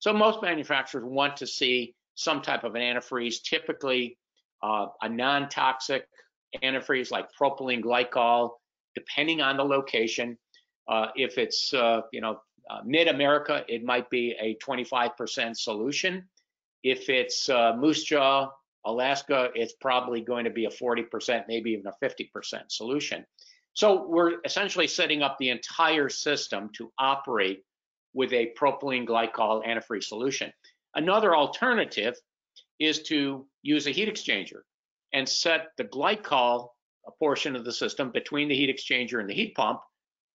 So most manufacturers want to see some type of an antifreeze, typically uh, a non-toxic antifreeze like propylene glycol, depending on the location. Uh, if it's, uh, you know, uh, mid-America, it might be a 25% solution. If it's uh, Moose Jaw, Alaska, it's probably going to be a 40%, maybe even a 50% solution. So we're essentially setting up the entire system to operate with a propylene glycol antifreeze solution. Another alternative is to use a heat exchanger and set the glycol portion of the system between the heat exchanger and the heat pump,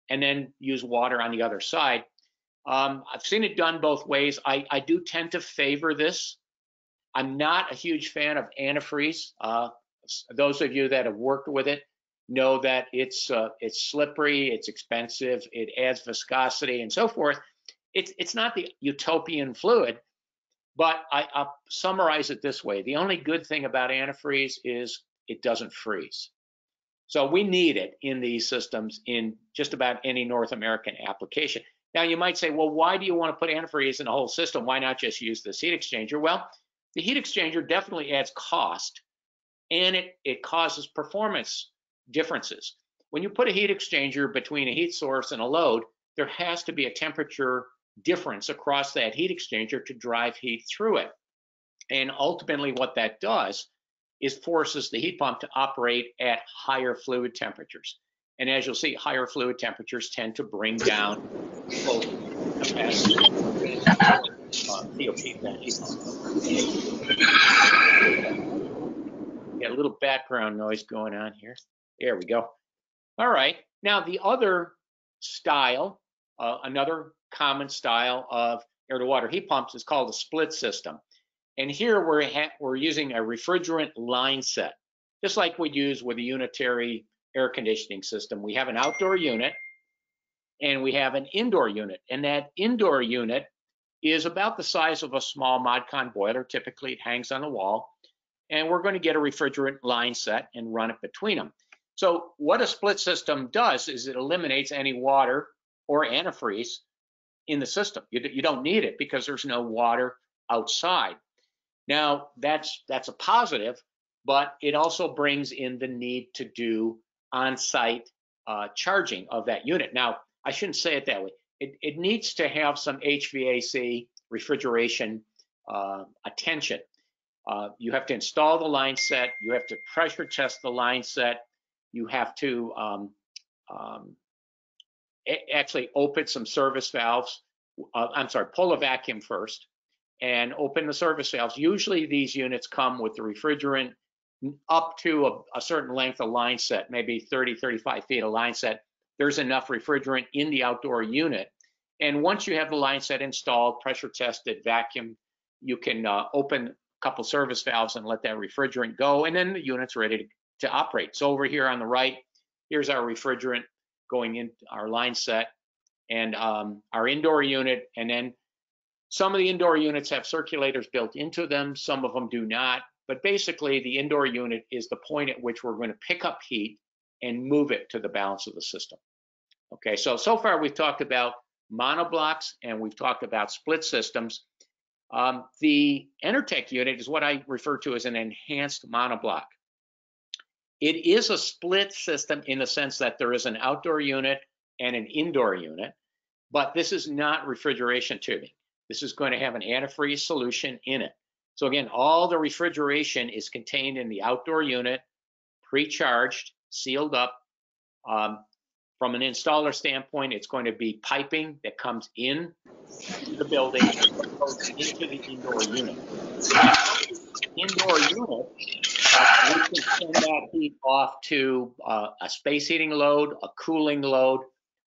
and then use water on the other side. Um, I've seen it done both ways. I, I, do tend to favor this. I'm not a huge fan of antifreeze. Uh, those of you that have worked with it know that it's uh, it's slippery, it's expensive, it adds viscosity and so forth. It's it's not the utopian fluid, but I, will summarize it this way. The only good thing about antifreeze is it doesn't freeze. So we need it in these systems in just about any North American application. Now you might say, well, why do you want to put antifreeze in the whole system? Why not just use this heat exchanger? Well, the heat exchanger definitely adds cost and it, it causes performance differences. When you put a heat exchanger between a heat source and a load, there has to be a temperature difference across that heat exchanger to drive heat through it. And ultimately what that does is forces the heat pump to operate at higher fluid temperatures. And as you'll see, higher fluid temperatures tend to bring down both capacity uh, COP Got a little background noise going on here. There we go. All right. Now the other style, uh, another common style of air-to-water heat pumps is called a split system. And here we're, we're using a refrigerant line set, just like we'd use with a unitary air conditioning system. We have an outdoor unit and we have an indoor unit. And that indoor unit is about the size of a small ModCon boiler. Typically it hangs on the wall. And we're going to get a refrigerant line set and run it between them. So what a split system does is it eliminates any water or antifreeze in the system. You, you don't need it because there's no water outside. Now that's that's a positive, but it also brings in the need to do on-site uh, charging of that unit. Now I shouldn't say it that way. It, it needs to have some HVAC refrigeration uh, attention. Uh, you have to install the line set. You have to pressure test the line set. You have to um, um, actually open some service valves. Uh, I'm sorry, pull a vacuum first and open the service valves. Usually these units come with the refrigerant up to a, a, certain length of line set, maybe 30, 35 feet of line set. There's enough refrigerant in the outdoor unit. And once you have the line set installed, pressure tested, vacuum, you can uh, open a couple service valves and let that refrigerant go, and then the unit's ready to, to operate. So over here on the right, here's our refrigerant going in our line set and um, our indoor unit. And then some of the indoor units have circulators built into them, some of them do not. But basically, the indoor unit is the point at which we're going to pick up heat and move it to the balance of the system. Okay, so so far we've talked about monoblocks and we've talked about split systems. Um, the Enertech unit is what I refer to as an enhanced monoblock. It is a split system in the sense that there is an outdoor unit and an indoor unit, but this is not refrigeration tubing. This is going to have an antifreeze solution in it. So again, all the refrigeration is contained in the outdoor unit, pre-charged, sealed up. Um, from an installer standpoint, it's going to be piping that comes in the building into the indoor unit. Indoor unit, uh, we can send that heat off to uh, a space heating load, a cooling load,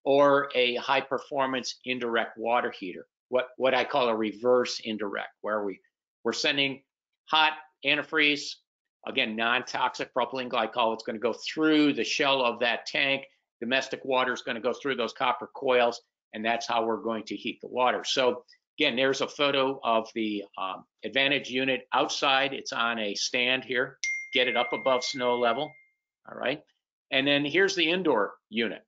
or a high performance indirect water heater, what, what I call a reverse indirect, where we, we're sending hot antifreeze, again, non-toxic propylene glycol. It's going to go through the shell of that tank. Domestic water is going to go through those copper coils, and that's how we're going to heat the water. So again, there's a photo of the um, Advantage unit outside. It's on a stand here. Get it up above snow level. All right. And then here's the indoor unit.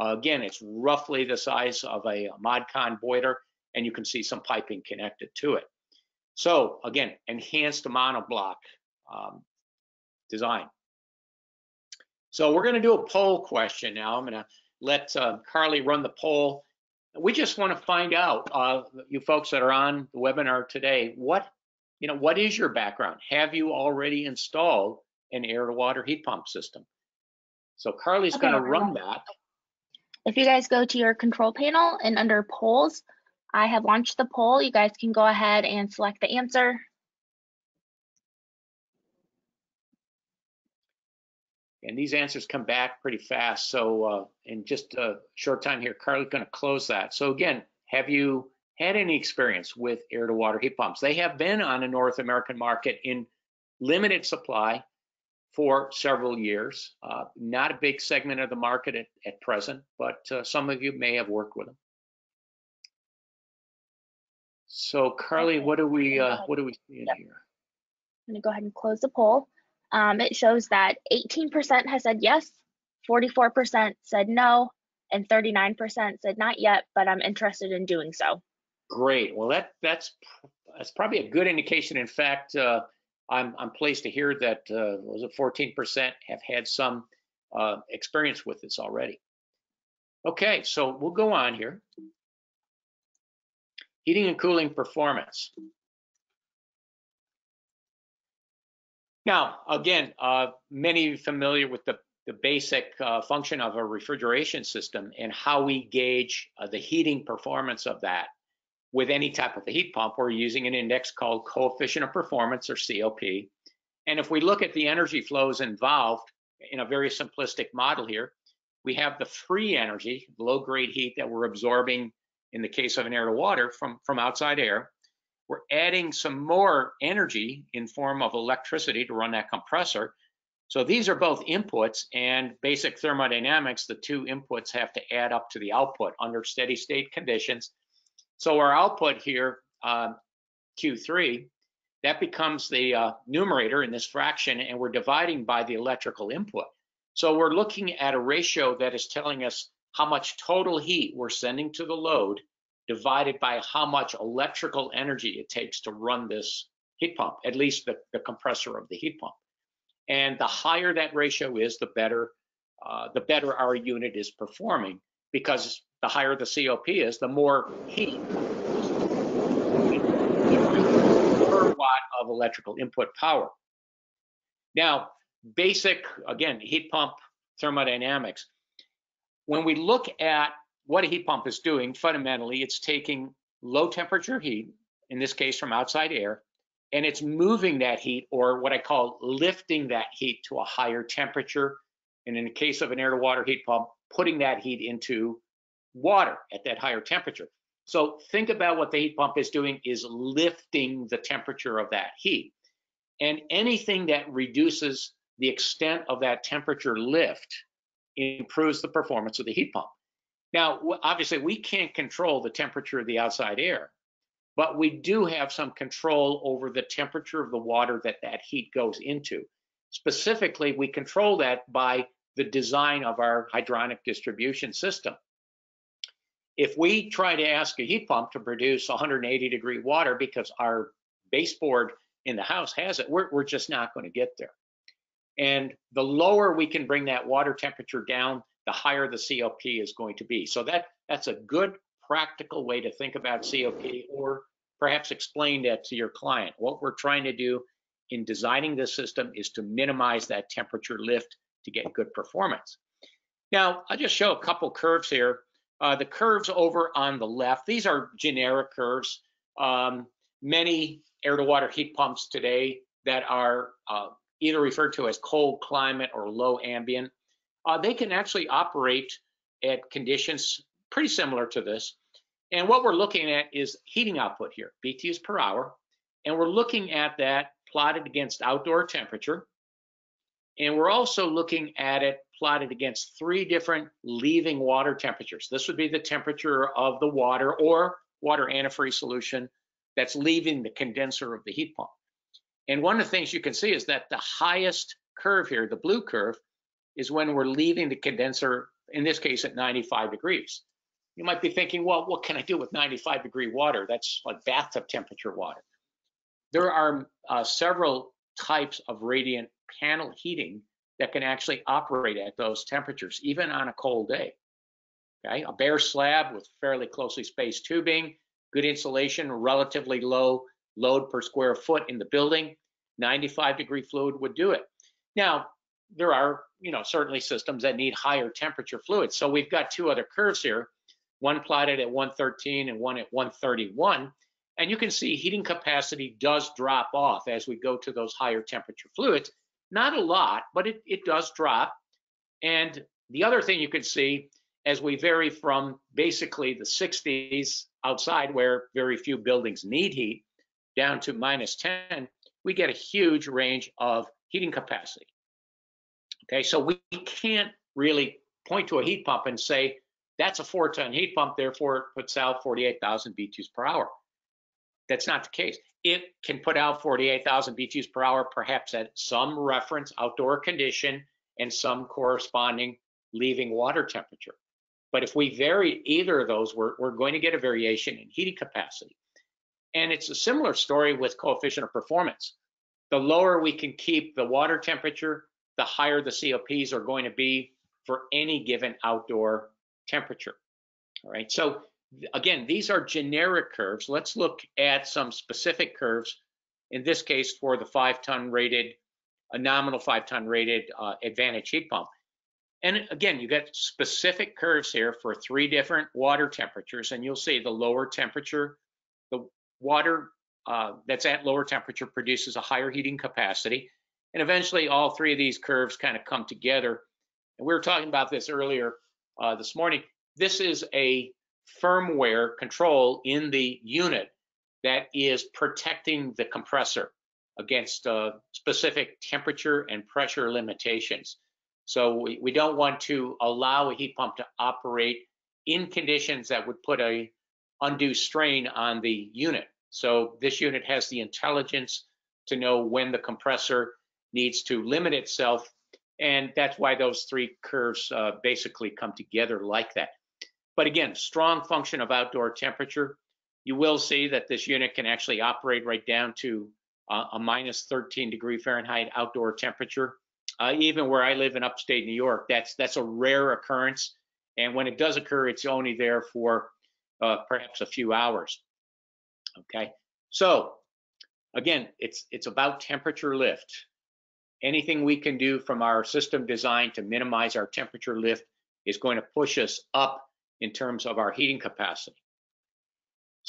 Uh, again, it's roughly the size of a ModCon boiler, and you can see some piping connected to it. So again, enhanced monoblock um, design. So we're going to do a poll question now. I'm going to let uh, Carly run the poll. We just want to find out, uh, you folks that are on the webinar today, what you know, what is your background? Have you already installed an air to water heat pump system? So Carly's Okay, going to run that. If you guys go to your control panel and under polls, I have launched the poll. You guys can go ahead and select the answer. And these answers come back pretty fast. So uh, in just a short time here, Carly's going to close that. So again, have you had any experience with air to water heat pumps? They have been on the North American market in limited supply for several years. Uh, not a big segment of the market at, at present, but uh, some of you may have worked with them. So Carly, what do we uh, what do we see in Yep. here? I'm gonna go ahead and close the poll. Um, it shows that 18% has said yes, 44% said no, and 39% said not yet, but I'm interested in doing so. Great. Well, that that's that's probably a good indication. In fact, uh, I'm I'm pleased to hear that uh, was it 14% have had some uh, experience with this already. Okay, so we'll go on here. Heating and cooling performance. Now, again, uh, many familiar with the the basic uh, function of a refrigeration system and how we gauge uh, the heating performance of that with any type of a heat pump, we're using an index called coefficient of performance or COP. And if we look at the energy flows involved in a very simplistic model here, we have the free energy, low grade heat that we're absorbing in the case of an air to water from, from outside air. We're adding some more energy in form of electricity to run that compressor. So these are both inputs and basic thermodynamics, the two inputs have to add up to the output under steady state conditions. So our output here, uh, Q3, that becomes the uh, numerator in this fraction, and we're dividing by the electrical input. So we're looking at a ratio that is telling us how much total heat we're sending to the load divided by how much electrical energy it takes to run this heat pump, at least the, the compressor of the heat pump. And the higher that ratio is, the better, uh, the better our unit is performing because the higher the COP is, the more heat per watt of electrical input power. Now, basic, again, heat pump thermodynamics. When we look at what a heat pump is doing, fundamentally, it's taking low temperature heat, in this case from outside air, and it's moving that heat, or what I call lifting that heat to a higher temperature. And in the case of an air to water heat pump, putting that heat into water at that higher temperature. So think about what the heat pump is doing is lifting the temperature of that heat. And anything that reduces the extent of that temperature lift improves the performance of the heat pump. Now, obviously, we can't control the temperature of the outside air, but we do have some control over the temperature of the water that that heat goes into. Specifically, we control that by the design of our hydronic distribution system. If we try to ask a heat pump to produce 180 degree water because our baseboard in the house has it, we're, we're just not going to get there. And the lower we can bring that water temperature down, the higher the COP is going to be. So that that's a good practical way to think about COP or perhaps explain that to your client. What we're trying to do in designing this system is to minimize that temperature lift to get good performance. Now, I'll just show a couple curves here. Uh, the curves over on the left, these are generic curves. Um, many air to water heat pumps today that are uh, either referred to as cold climate or low ambient, uh, they can actually operate at conditions pretty similar to this. And what we're looking at is heating output here, BTUs per hour. And we're looking at that plotted against outdoor temperature. And we're also looking at it plotted against three different leaving water temperatures. This would be the temperature of the water or water antifreeze solution that's leaving the condenser of the heat pump. And one of the things you can see is that the highest curve here, the blue curve, is when we're leaving the condenser, in this case at 95 degrees. You might be thinking, well, what can I do with 95 degree water? That's like bathtub temperature water. There are uh, several types of radiant panel heating that can actually operate at those temperatures, even on a cold day. Okay, a bare slab with fairly closely spaced tubing, good insulation, relatively low load per square foot in the building, 95 degree fluid would do it. Now, there are, you know, certainly systems that need higher temperature fluids. So we've got two other curves here, one plotted at 113 and one at 131. And you can see heating capacity does drop off as we go to those higher temperature fluids. Not a lot, but it, it does drop. And the other thing you can see as we vary from basically the 60s outside where very few buildings need heat down to minus 10, we get a huge range of heating capacity. Okay, so we can't really point to a heat pump and say that's a four ton heat pump, therefore it puts out 48,000 BTUs per hour. That's not the case. It can put out 48,000 BTUs per hour, perhaps at some reference outdoor condition and some corresponding leaving water temperature. But if we vary either of those, we're, we're going to get a variation in heating capacity. And it's a similar story with coefficient of performance. The lower we can keep the water temperature, the higher the COPs are going to be for any given outdoor temperature. All right, so again, these are generic curves. Let's look at some specific curves, in this case for the five ton rated, a nominal five ton rated uh, Advantage heat pump. And again, you get specific curves here for three different water temperatures, and you'll see the lower temperature, water uh, that's at lower temperature produces a higher heating capacity. And eventually all three of these curves kind of come together. And we were talking about this earlier uh, this morning. This is a firmware control in the unit that is protecting the compressor against uh, specific temperature and pressure limitations. So we, we don't want to allow a heat pump to operate in conditions that would put a undue strain on the unit. So this unit has the intelligence to know when the compressor needs to limit itself. And that's why those three curves uh, basically come together like that. But again, strong function of outdoor temperature. You will see that this unit can actually operate right down to uh, a minus 13 degree Fahrenheit outdoor temperature. Uh, even where I live in upstate New York, that's that's a rare occurrence. And when it does occur, it's only there for uh, perhaps a few hours. Okay, so again, it's it's about temperature lift. Anything we can do from our system design to minimize our temperature lift is going to push us up in terms of our heating capacity.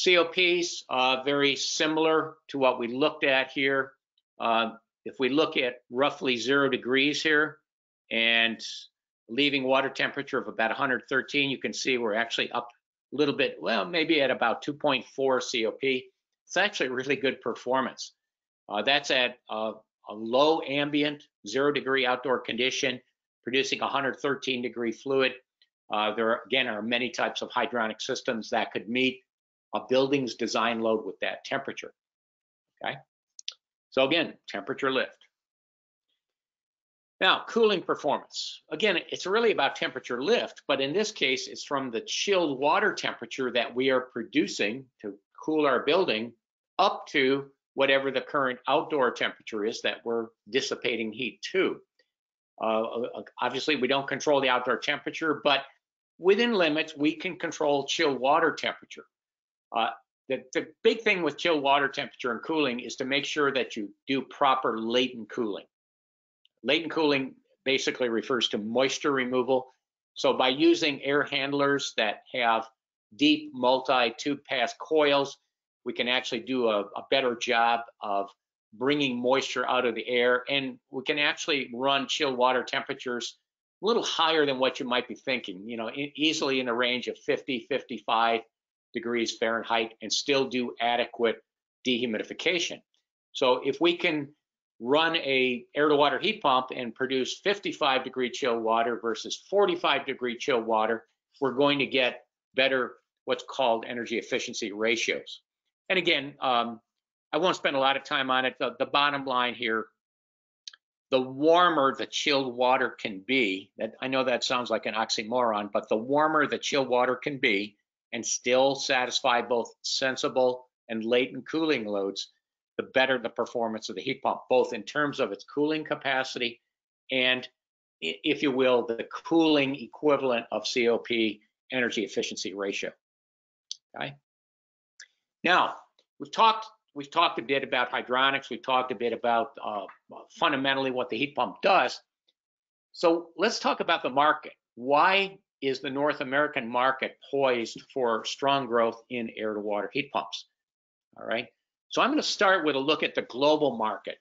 COPs, uh, very similar to what we looked at here. Uh, if we look at roughly zero degrees here and leaving water temperature of about 113, you can see we're actually up a little bit, well, maybe at about 2.4 COP. It's actually really good performance. Uh, that's at a low ambient, zero degree outdoor condition, producing 113 degree fluid. Uh, there, are, again, are many types of hydronic systems that could meet a building's design load with that temperature. Okay. So again, temperature lift. Now, cooling performance. Again, it's really about temperature lift, but in this case, it's from the chilled water temperature that we are producing to cool our building up to whatever the current outdoor temperature is that we're dissipating heat to. Uh, uh obviously, we don't control the outdoor temperature, but within limits, we can control chill water temperature. Uh, the, the big thing with chill water temperature and cooling is to make sure that you do proper latent cooling. Latent cooling basically refers to moisture removal. So by using air handlers that have deep multi-tube pass coils, we can actually do a, a better job of bringing moisture out of the air and we can actually run chill water temperatures a little higher than what you might be thinking, you know, easily in the range of 50, 55 degrees Fahrenheit and still do adequate dehumidification. So if we can run a air to water heat pump and produce 55 degree chill water versus 45 degree chill water, we're going to get better what's called energy efficiency ratios. And again, um, I won't spend a lot of time on it. The, the bottom line here, the warmer the chilled water can be, that I know that sounds like an oxymoron, but the warmer the chilled water can be and still satisfy both sensible and latent cooling loads, the better the performance of the heat pump, both in terms of its cooling capacity and, if you will, the cooling equivalent of COP energy efficiency ratio. Okay. Now, we've talked we've talked a bit about hydronics. We've talked a bit about uh, fundamentally what the heat pump does. So let's talk about the market. Why is the North American market poised for strong growth in air to water heat pumps? All right. So I'm going to start with a look at the global market.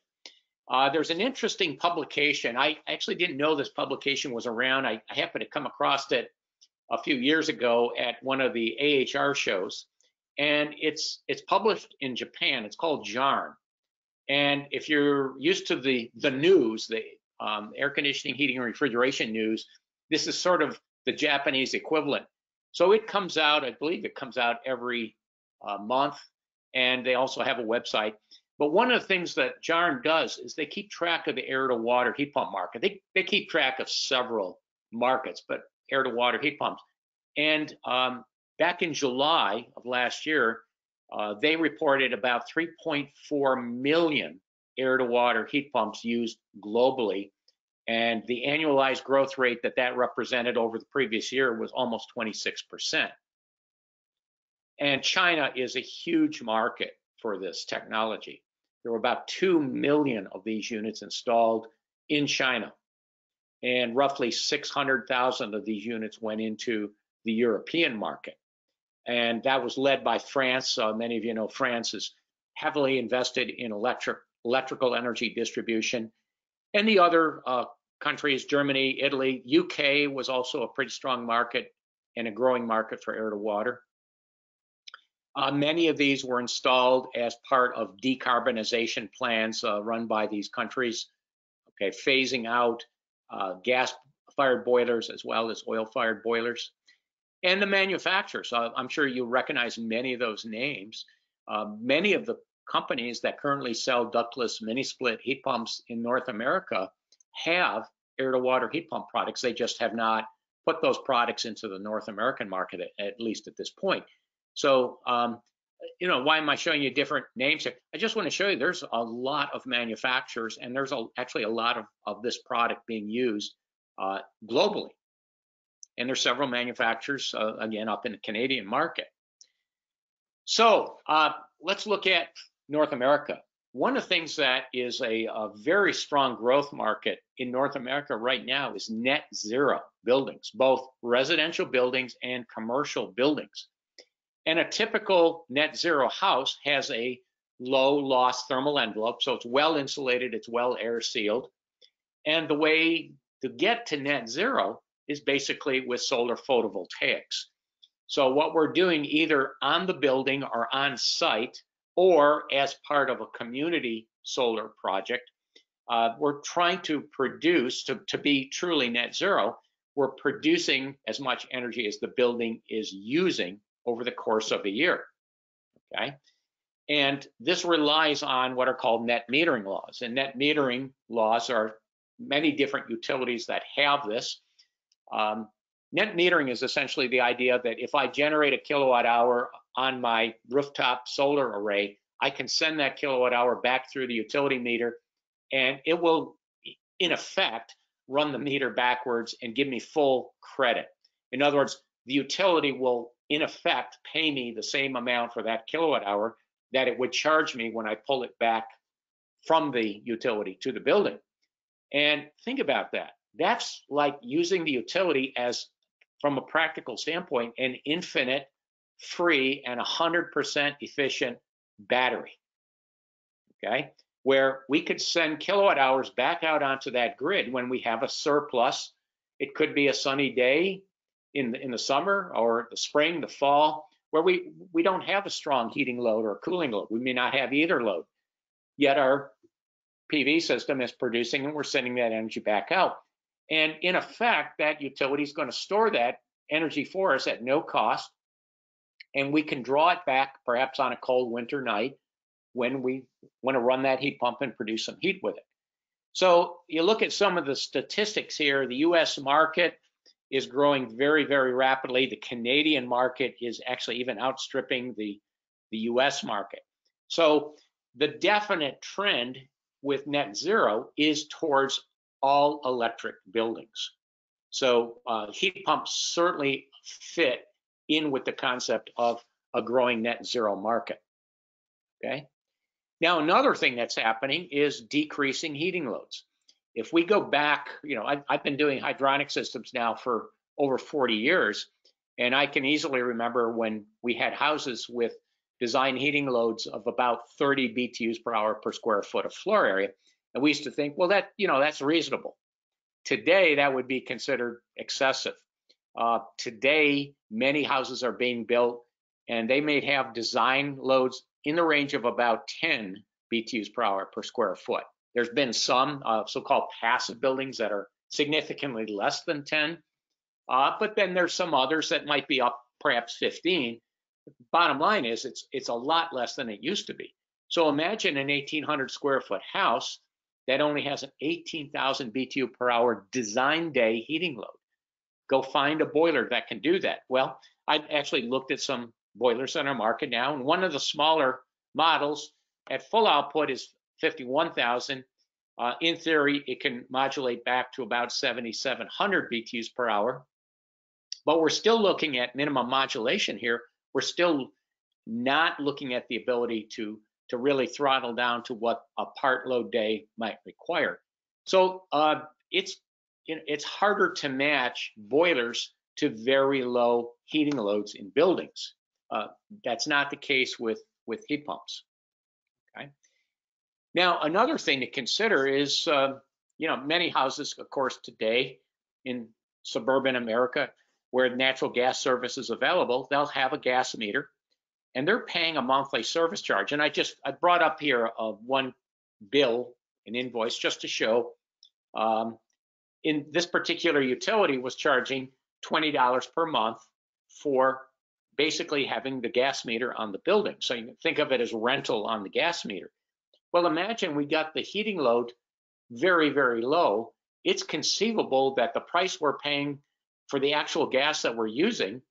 Uh, there's an interesting publication. I actually didn't know this publication was around. I, I happened to come across it a few years ago at one of the AHR shows and it's it's published in Japan. It's called JARN. And if you're used to the the news, the um, air conditioning, heating, and refrigeration news, this is sort of the Japanese equivalent. So it comes out, I believe it comes out every uh, month, and they also have a website. But one of the things that JARN does is they keep track of the air to water heat pump market. They, they keep track of several markets, but air to water heat pumps. And um, Back in July of last year, uh, they reported about 3.4 million air to water heat pumps used globally. And the annualized growth rate that that represented over the previous year was almost 26%. And China is a huge market for this technology. There were about 2 million of these units installed in China. And roughly 600,000 of these units went into the European market and that was led by France. Uh, many of you know France is heavily invested in electric electrical energy distribution, and the other uh, countries, Germany, Italy, UK was also a pretty strong market and a growing market for air to water. Uh, many of these were installed as part of decarbonization plans uh, run by these countries, okay, phasing out uh, gas-fired boilers as well as oil-fired boilers and the manufacturers. Uh, I'm sure you recognize many of those names. Uh, many of the companies that currently sell ductless mini split heat pumps in North America have air to water heat pump products. They just have not put those products into the North American market, at, at least at this point. So, um, you know, why am I showing you different names here? I just want to show you there's a lot of manufacturers and there's a, actually a lot of, of this product being used uh, globally and there's several manufacturers, uh, again, up in the Canadian market. So uh, let's look at North America. One of the things that is a, a, very strong growth market in North America right now is net zero buildings, both residential buildings and commercial buildings. And a typical net zero house has a low loss thermal envelope, so it's well insulated, it's well air sealed. And the way to get to net zero is basically with solar photovoltaics. So what we're doing either on the building or on site or as part of a community solar project, uh, we're trying to produce, to, to be truly net zero, we're producing as much energy as the building is using over the course of a year, okay? And this relies on what are called net metering laws. And net metering laws are many different utilities that have this. Um, net metering is essentially the idea that if I generate a kilowatt hour on my rooftop solar array, I can send that kilowatt hour back through the utility meter and it will, in effect, run the meter backwards and give me full credit. In other words, the utility will in effect pay me the same amount for that kilowatt hour that it would charge me when I pull it back from the utility to the building. And think about that. That's like using the utility as, from a practical standpoint, an infinite, free, and 100% efficient battery. Okay, where we could send kilowatt hours back out onto that grid when we have a surplus. It could be a sunny day in the, in the summer or the spring, the fall, where we, we don't have a strong heating load or cooling load. We may not have either load. Yet our PV system is producing and we're sending that energy back out. And in effect, that utility is going to store that energy for us at no cost. And we can draw it back perhaps on a cold winter night when we want to run that heat pump and produce some heat with it. So you look at some of the statistics here, the US market is growing very, very rapidly. The Canadian market is actually even outstripping the, the US market. So the definite trend with net zero is towards all electric buildings. So uh, heat pumps certainly fit in with the concept of a growing net zero market. Okay. Now, another thing that's happening is decreasing heating loads. If we go back, you know, I've, I've been doing hydronic systems now for over 40 years, and I can easily remember when we had houses with design heating loads of about 30 BTUs per hour per square foot of floor area. And we used to think, well, that, you know, that's reasonable. Today, that would be considered excessive. Uh, today, many houses are being built and they may have design loads in the range of about 10 BTUs per hour per square foot. There's been some uh, so-called passive buildings that are significantly less than 10, uh, but then there's some others that might be up perhaps 15. Bottom line is it's it's a lot less than it used to be. So imagine an 1,800 square foot house that only has an 18,000 BTU per hour design day heating load. Go find a boiler that can do that. Well, I actually looked at some boilers on our market now, and one of the smaller models at full output is 51,000. Uh, in theory, it can modulate back to about 7,700 BTUs per hour, but we're still looking at minimum modulation here. We're still not looking at the ability to to really throttle down to what a part load day might require. So uh, it's it's harder to match boilers to very low heating loads in buildings. Uh, that's not the case with, with heat pumps. Now, another thing to consider is, uh, you know, many houses, of course, today in suburban America, where natural gas service is available, they'll have a gas meter and they're paying a monthly service charge. And I just, I brought up here uh, one bill, an invoice, just to show um, in this particular utility was charging $20 per month for basically having the gas meter on the building. So you can think of it as rental on the gas meter. Well, imagine we got the heating load very, very low. It's conceivable that the price we're paying for the actual gas that we're using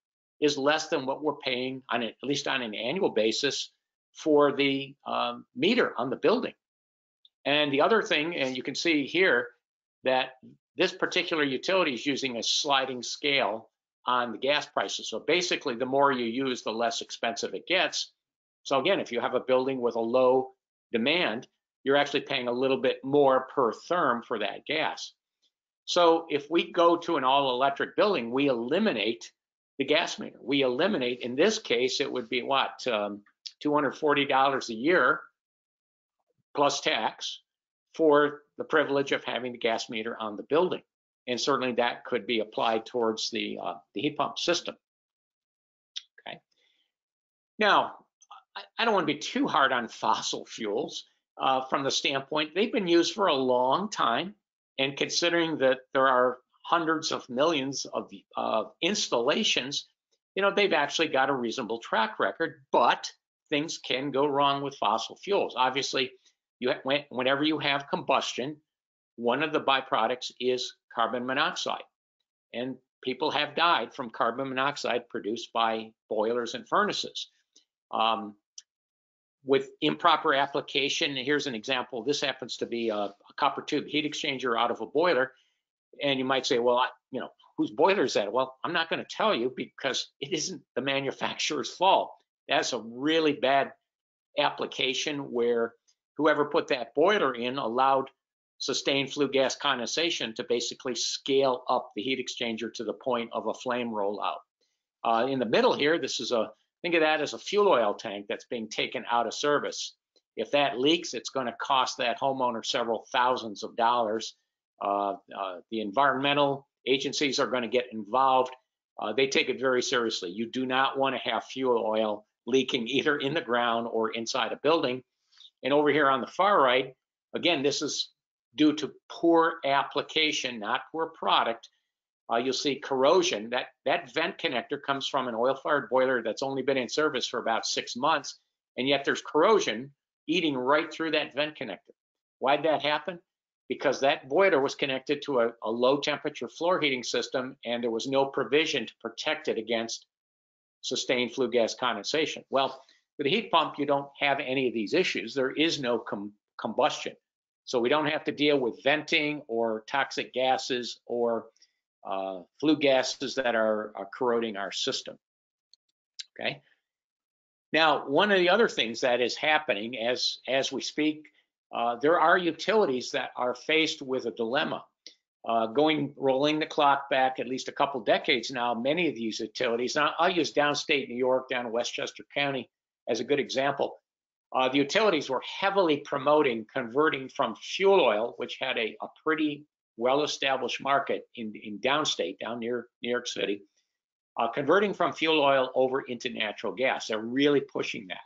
is less than what we're paying on at least on an annual basis for the um, meter on the building. And the other thing, and you can see here that this particular utility is using a sliding scale on the gas prices. So basically, the more you use, the less expensive it gets. So again, if you have a building with a low demand, you're actually paying a little bit more per therm for that gas. So if we go to an all electric building, we eliminate the gas meter. We eliminate, in this case, it would be what, um, $240 a year plus tax for the privilege of having the gas meter on the building and certainly that could be applied towards the, uh, the heat pump system. Okay. Now, I, don't want to be too hard on fossil fuels uh, from the standpoint they've been used for a long time, and considering that there are hundreds of millions of uh, installations, you know, they've actually got a reasonable track record, but things can go wrong with fossil fuels. Obviously, you whenever you have combustion, one of the byproducts is carbon monoxide. And people have died from carbon monoxide produced by boilers and furnaces. Um, with improper application, here's an example. This happens to be a, a, copper tube heat exchanger out of a boiler. And you might say, well, I, you know, whose boiler is that? Well, I'm not going to tell you because it isn't the manufacturer's fault. That's a really bad application where whoever put that boiler in allowed sustained flue gas condensation to basically scale up the heat exchanger to the point of a flame rollout. Uh, in the middle here, this is a, think of that as a fuel oil tank that's being taken out of service. If that leaks, it's going to cost that homeowner several thousands of dollars. Uh, uh, the environmental agencies are going to get involved. Uh, they take it very seriously. You do not want to have fuel oil leaking either in the ground or inside a building. And over here on the far right, again, this is due to poor application, not poor product. Uh, you'll see corrosion. That, that vent connector comes from an oil-fired boiler that's only been in service for about six months, and yet there's corrosion eating right through that vent connector. Why'd that happen? Because that boiler was connected to a, a low temperature floor heating system and there was no provision to protect it against sustained flue gas condensation. Well, with a heat pump, you don't have any of these issues. There is no com combustion. So we don't have to deal with venting or toxic gases or uh, flue gases that are, are corroding our system. Okay. Now, one of the other things that is happening as, as we speak, uh, there are utilities that are faced with a dilemma. Uh, going, rolling the clock back at least a couple decades now, many of these utilities, now I'll use downstate New York, down Westchester County as a good example. Uh, the utilities were heavily promoting converting from fuel oil, which had a, a pretty well-established market in, in downstate, down near New York City, uh, converting from fuel oil over into natural gas. They're really pushing that.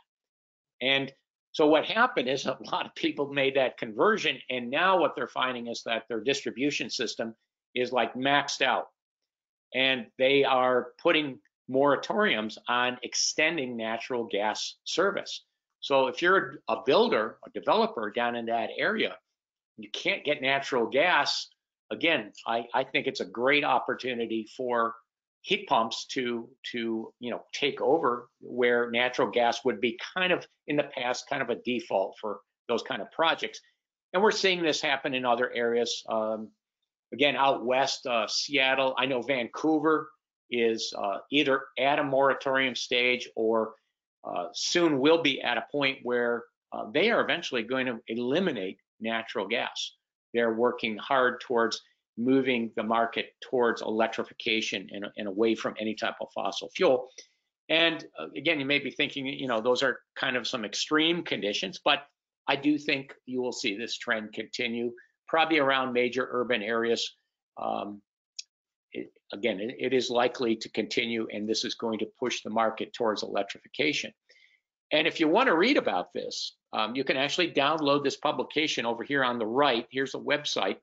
And so what happened is a lot of people made that conversion, and now what they're finding is that their distribution system is like maxed out. And they are putting moratoriums on extending natural gas service. So if you're a builder, a developer down in that area, you can't get natural gas. Again, I, I think it's a great opportunity for heat pumps to to you know take over where natural gas would be kind of in the past kind of a default for those kind of projects. And we're seeing this happen in other areas. Um, again out west uh, seattle i know vancouver is uh, either at a moratorium stage or uh, soon will be at a point where uh, they are eventually going to eliminate natural gas they're working hard towards moving the market towards electrification and, and away from any type of fossil fuel. And uh, again, you may be thinking, you know, those are kind of some extreme conditions, but I do think you will see this trend continue, probably around major urban areas. Um, it, again, it, it is likely to continue, and this is going to push the market towards electrification. And if you want to read about this, um, you can actually download this publication over here on the right. Here's a website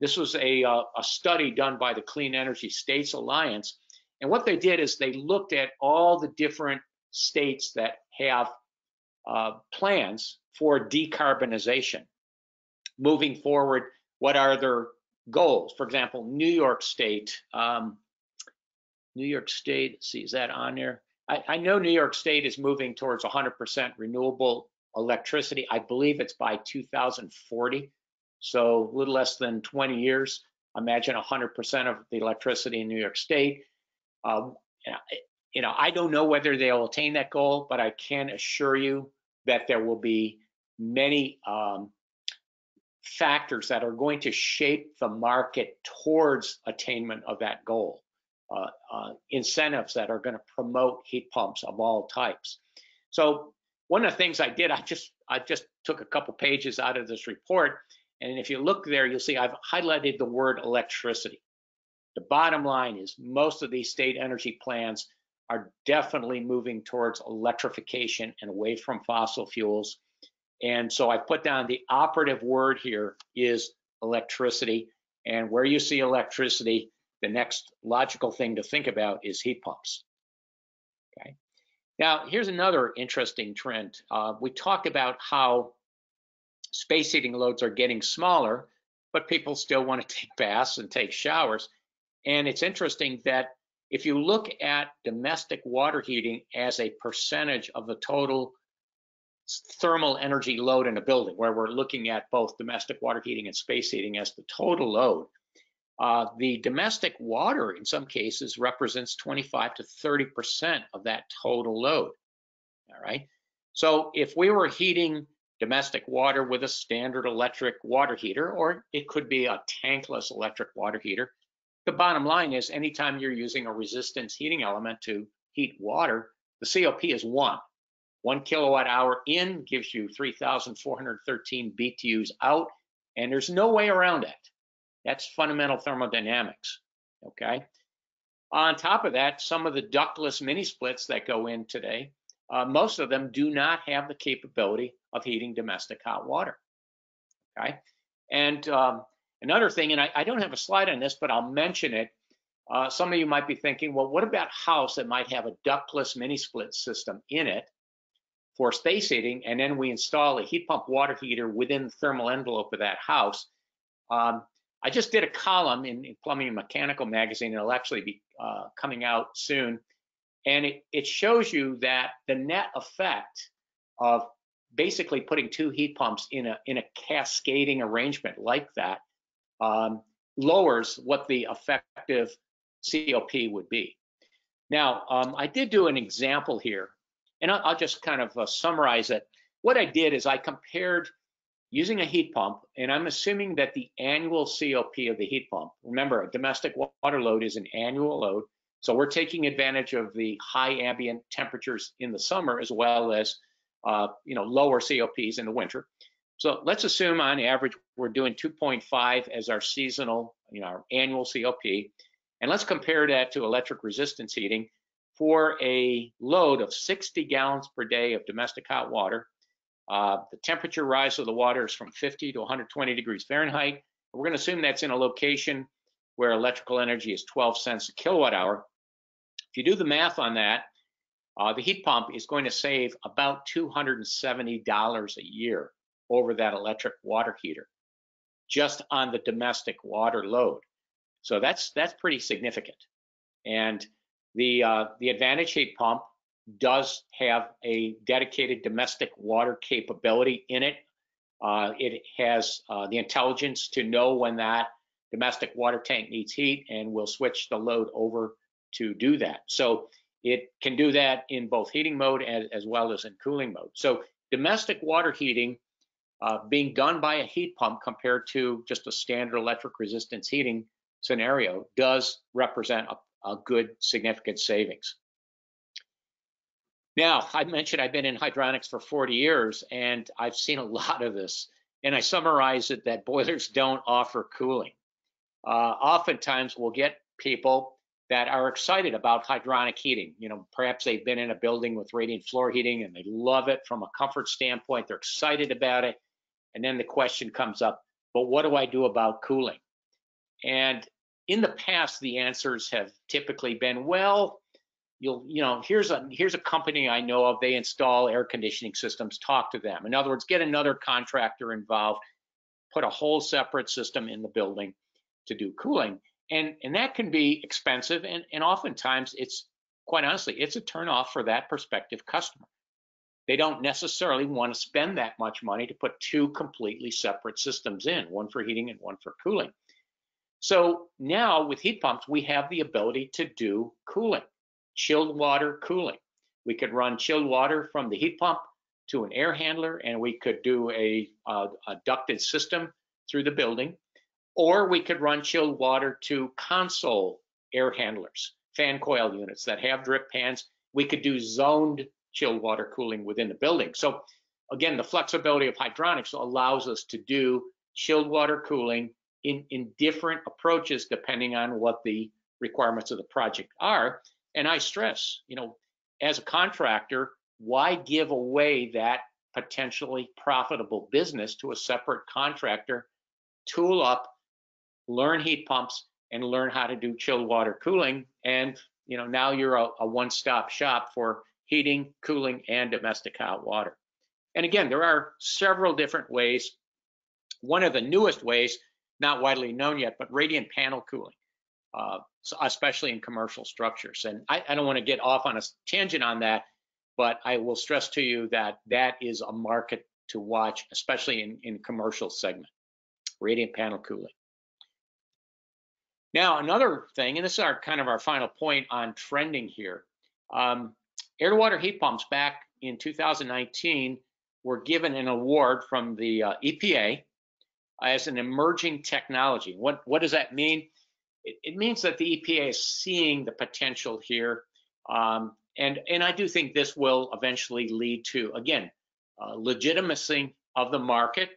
this was a, uh, a study done by the Clean Energy States Alliance. And what they did is they looked at all the different states that have uh, plans for decarbonization. Moving forward, what are their goals? For example, New York State. Um, New York State, see, is that on there? I, I know New York State is moving towards 100% renewable electricity. I believe it's by 2040. So a little less than 20 years, imagine 100% of the electricity in New York State. Um, you know, I don't know whether they'll attain that goal, but I can assure you that there will be many um, factors that are going to shape the market towards attainment of that goal. Uh, uh, incentives that are going to promote heat pumps of all types. So one of the things I did, I just I just took a couple pages out of this report and if you look there, you'll see I've highlighted the word electricity. The bottom line is most of these state energy plans are definitely moving towards electrification and away from fossil fuels. And so I put down the operative word here is electricity. And where you see electricity, the next logical thing to think about is heat pumps. Okay. Now, here's another interesting trend. Uh, we talk about how space heating loads are getting smaller, but people still want to take baths and take showers. And it's interesting that if you look at domestic water heating as a percentage of the total thermal energy load in a building, where we're looking at both domestic water heating and space heating as the total load, Uh, the domestic water, in some cases, represents 25 to 30% of that total load. All right. So if we were heating domestic water with a standard electric water heater, or it could be a tankless electric water heater, the bottom line is anytime you're using a resistance heating element to heat water, the COP is one. One kilowatt hour in gives you 3,413 BTUs out, and there's no way around it. That's fundamental thermodynamics, okay? On top of that, some of the ductless mini splits that go in today, uh, most of them do not have the capability of heating domestic hot water, okay? And um, another thing, and I, I, don't have a slide on this, but I'll mention it. Uh, some of you might be thinking, well, what about house that might have a ductless mini split system in it for space heating, and then we install a heat pump water heater within the thermal envelope of that house? Um, I just did a column in, in Plumbing and Mechanical magazine, and it'll actually be uh, coming out soon. And it, it shows you that the net effect of basically putting two heat pumps in a in a cascading arrangement like that um, lowers what the effective COP would be. Now, um, I did do an example here, and I'll, I'll just kind of uh, summarize it. What I did is I compared using a heat pump, and I'm assuming that the annual COP of the heat pump, remember a domestic water load is an annual load, so we're taking advantage of the high ambient temperatures in the summer as well as uh, you know lower COPs in the winter. So let's assume on average we're doing 2.5 as our seasonal, you know, our annual COP, and let's compare that to electric resistance heating for a load of 60 gallons per day of domestic hot water uh, the temperature rise of the water is from 50 to 120 degrees Fahrenheit. We're going to assume that's in a location where electrical energy is 12 cents a kilowatt hour. If you do the math on that, uh, the heat pump is going to save about $270 a year over that electric water heater, just on the domestic water load. So that's that's pretty significant. And the uh, the Advantage heat pump does have a dedicated domestic water capability in it. Uh, it has uh, the intelligence to know when that domestic water tank needs heat and will switch the load over to do that. So it can do that in both heating mode as, as well as in cooling mode. So domestic water heating uh, being done by a heat pump compared to just a standard electric resistance heating scenario does represent a, a good significant savings. Now, I mentioned I've been in hydronics for 40 years and I've seen a lot of this. And I summarize it that boilers don't offer cooling. Uh, oftentimes, we'll get people that are excited about hydronic heating. You know, perhaps they've been in a building with radiant floor heating and they love it from a comfort standpoint. They're excited about it. And then the question comes up, but what do I do about cooling? And in the past, the answers have typically been, well, you'll you know here's a here's a company i know of. They install air conditioning systems. Talk to them. In other words get another contractor involved. Put a whole separate system in the building to do cooling. And and that can be expensive and and oftentimes it's quite honestly it's a turnoff for that prospective customer. They don't necessarily want to spend that much money to put two completely separate systems in one for heating and one for cooling. So now with heat pumps we have the ability to do cooling chilled water cooling. We could run chilled water from the heat pump to an air handler, and we could do a, a, ducted system through the building, or we could run chilled water to console air handlers, fan coil units that have drip pans. We could do zoned chilled water cooling within the building. So again, the flexibility of hydronics allows us to do chilled water cooling in, in different approaches depending on what the requirements of the project are. And I stress, you know, as a contractor, why give away that potentially profitable business to a separate contractor? Tool up, learn heat pumps, and learn how to do chilled water cooling. And you know, now you're a, a one-stop shop for heating, cooling, and domestic hot water. And again, there are several different ways. One of the newest ways, not widely known yet, but radiant panel cooling uh, especially in commercial structures. And I, I don't want to get off on a tangent on that, but I will stress to you that that is a market to watch, especially in, in commercial segment, radiant panel cooling. Now, another thing, and this is our kind of our final point on trending here. Um, air to water heat pumps back in 2019 were given an award from the uh, EPA as an emerging technology. What, what does that mean? It, it means that the EPA is seeing the potential here. Um, and, and I do think this will eventually lead to, again, uh, legitimacy of the market,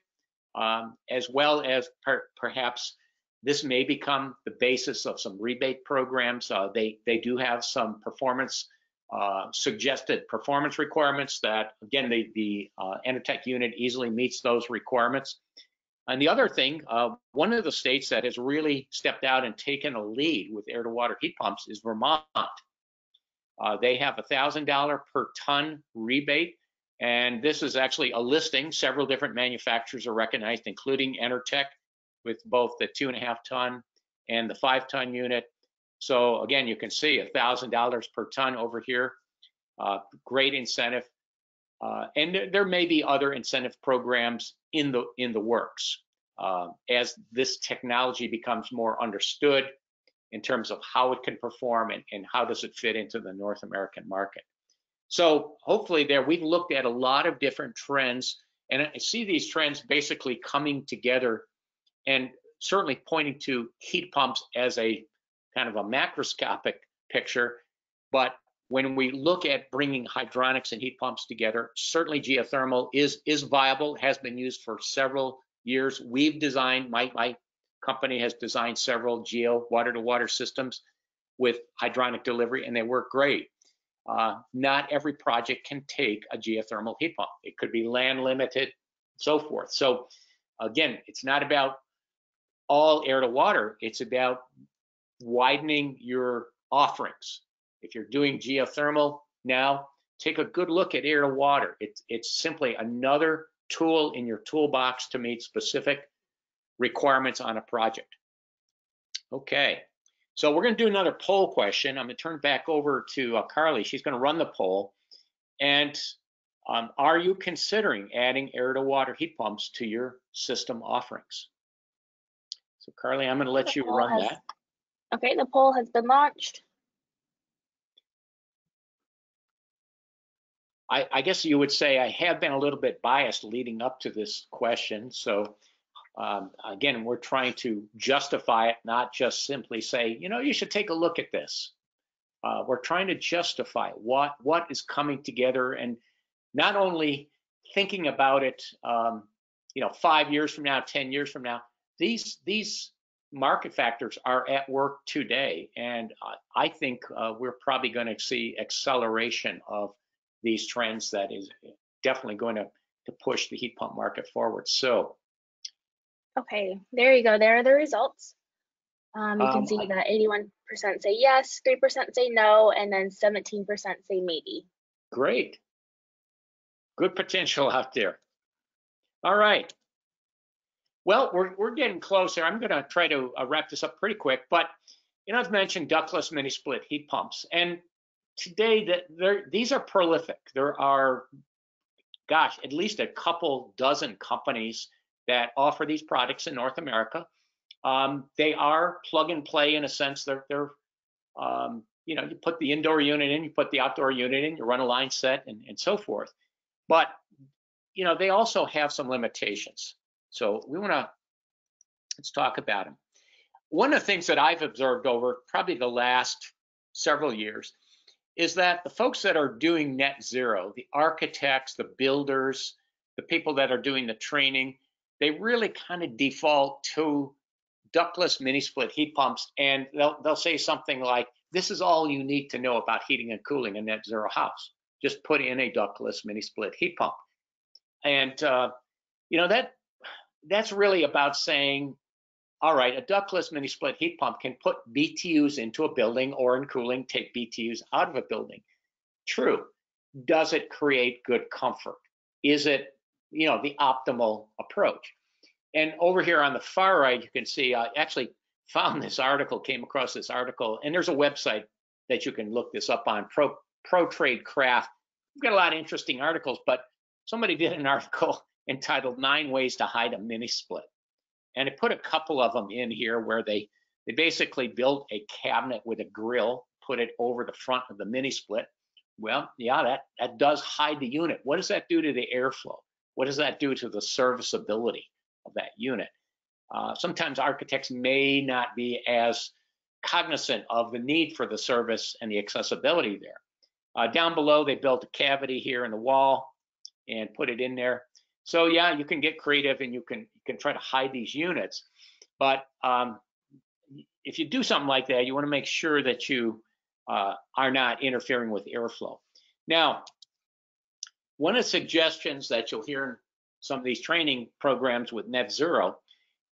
um, as well as per, perhaps this may become the basis of some rebate programs. Uh, they, they do have some performance uh, suggested performance requirements that, again, the, the uh, Enertech unit easily meets those requirements. And the other thing, uh, one of the states that has really stepped out and taken a lead with air to water heat pumps is Vermont. Uh, they have a $1,000 per ton rebate. And this is actually a listing. Several different manufacturers are recognized, including Enertech with both the two and a half ton and the five ton unit. So again, you can see $1,000 per ton over here. Uh, great incentive. Uh, and there, there, may be other incentive programs in the in the works uh, as this technology becomes more understood in terms of how it can perform and, and how does it fit into the North American market. So hopefully there we've looked at a lot of different trends and I see these trends basically coming together and certainly pointing to heat pumps as a kind of a macroscopic picture. But when we look at bringing hydronics and heat pumps together, certainly geothermal is is viable, has been used for several years. We've designed, my, my company has designed several geo water to water systems with hydronic delivery and they work great. Uh, not every project can take a geothermal heat pump. It could be land limited, so forth. So again, it's not about all air to water. It's about widening your offerings. If you're doing geothermal now, take a good look at air to water. It's, it's simply another tool in your toolbox to meet specific requirements on a project. Okay, so we're going to do another poll question. I'm going to turn back over to uh, Carly. She's going to run the poll. And um, are you considering adding air to water heat pumps to your system offerings? So Carly, I'm going to let you run that. Okay, the poll has been launched. I, I, guess you would say I have been a little bit biased leading up to this question. So um, again, we're trying to justify it, not just simply say, you know, you should take a look at this. Uh, we're trying to justify what what is coming together and not only thinking about it, um, you know, five years from now, 10 years from now, these these market factors are at work today, and I think uh, we're probably going to see acceleration of these trends that is definitely going to to push the heat pump market forward. So, okay, there you go. There are the results. Um, you can um, see that 81% say yes, 3% say no, and then 17% say maybe. Great. Good potential out there. All right. Well, we're, we're getting closer. I'm going to try to uh, wrap this up pretty quick, but you know, I've mentioned ductless mini split heat pumps, and today that these are prolific. There are, gosh, at least a couple dozen companies that offer these products in North America. Um, they are plug and play in a sense. They're, they're um, you know, you put the indoor unit in, you put the outdoor unit in, you run a line set, and, and so forth. But you know, they also have some limitations. So we want to let's talk about them. One of the things that I've observed over probably the last several years is that the folks that are doing net zero, the architects, the builders, the people that are doing the training, they really kind of default to ductless mini split heat pumps and they'll, they'll say something like, this is all you need to know about heating and cooling a net zero house. Just put in a ductless mini split heat pump. And, uh, you know, that that's really about saying, all right, a ductless mini split heat pump can put BTUs into a building or in cooling, take BTUs out of a building. True. Does it create good comfort? Is it, you know, the optimal approach? And over here on the far right, you can see I actually found this article, came across this article, and there's a website that you can look this up on, Pro, Pro Trade Craft. We've got a lot of interesting articles, but somebody did an article entitled Nine Ways to Hide a Mini Split. And I put a couple of them in here where they, They basically built a cabinet with a grill, put it over the front of the mini split. Well, yeah, that, that does hide the unit. What does that do to the airflow? What does that do to the serviceability of that unit? Uh, sometimes architects may not be as cognizant of the need for the service and the accessibility there. Uh, down below, they built a cavity here in the wall and put it in there. So yeah, you can get creative and you can you can try to hide these units, but um, if you do something like that, you want to make sure that you uh, are not interfering with airflow. Now, one of the suggestions that you'll hear in some of these training programs with Net Zero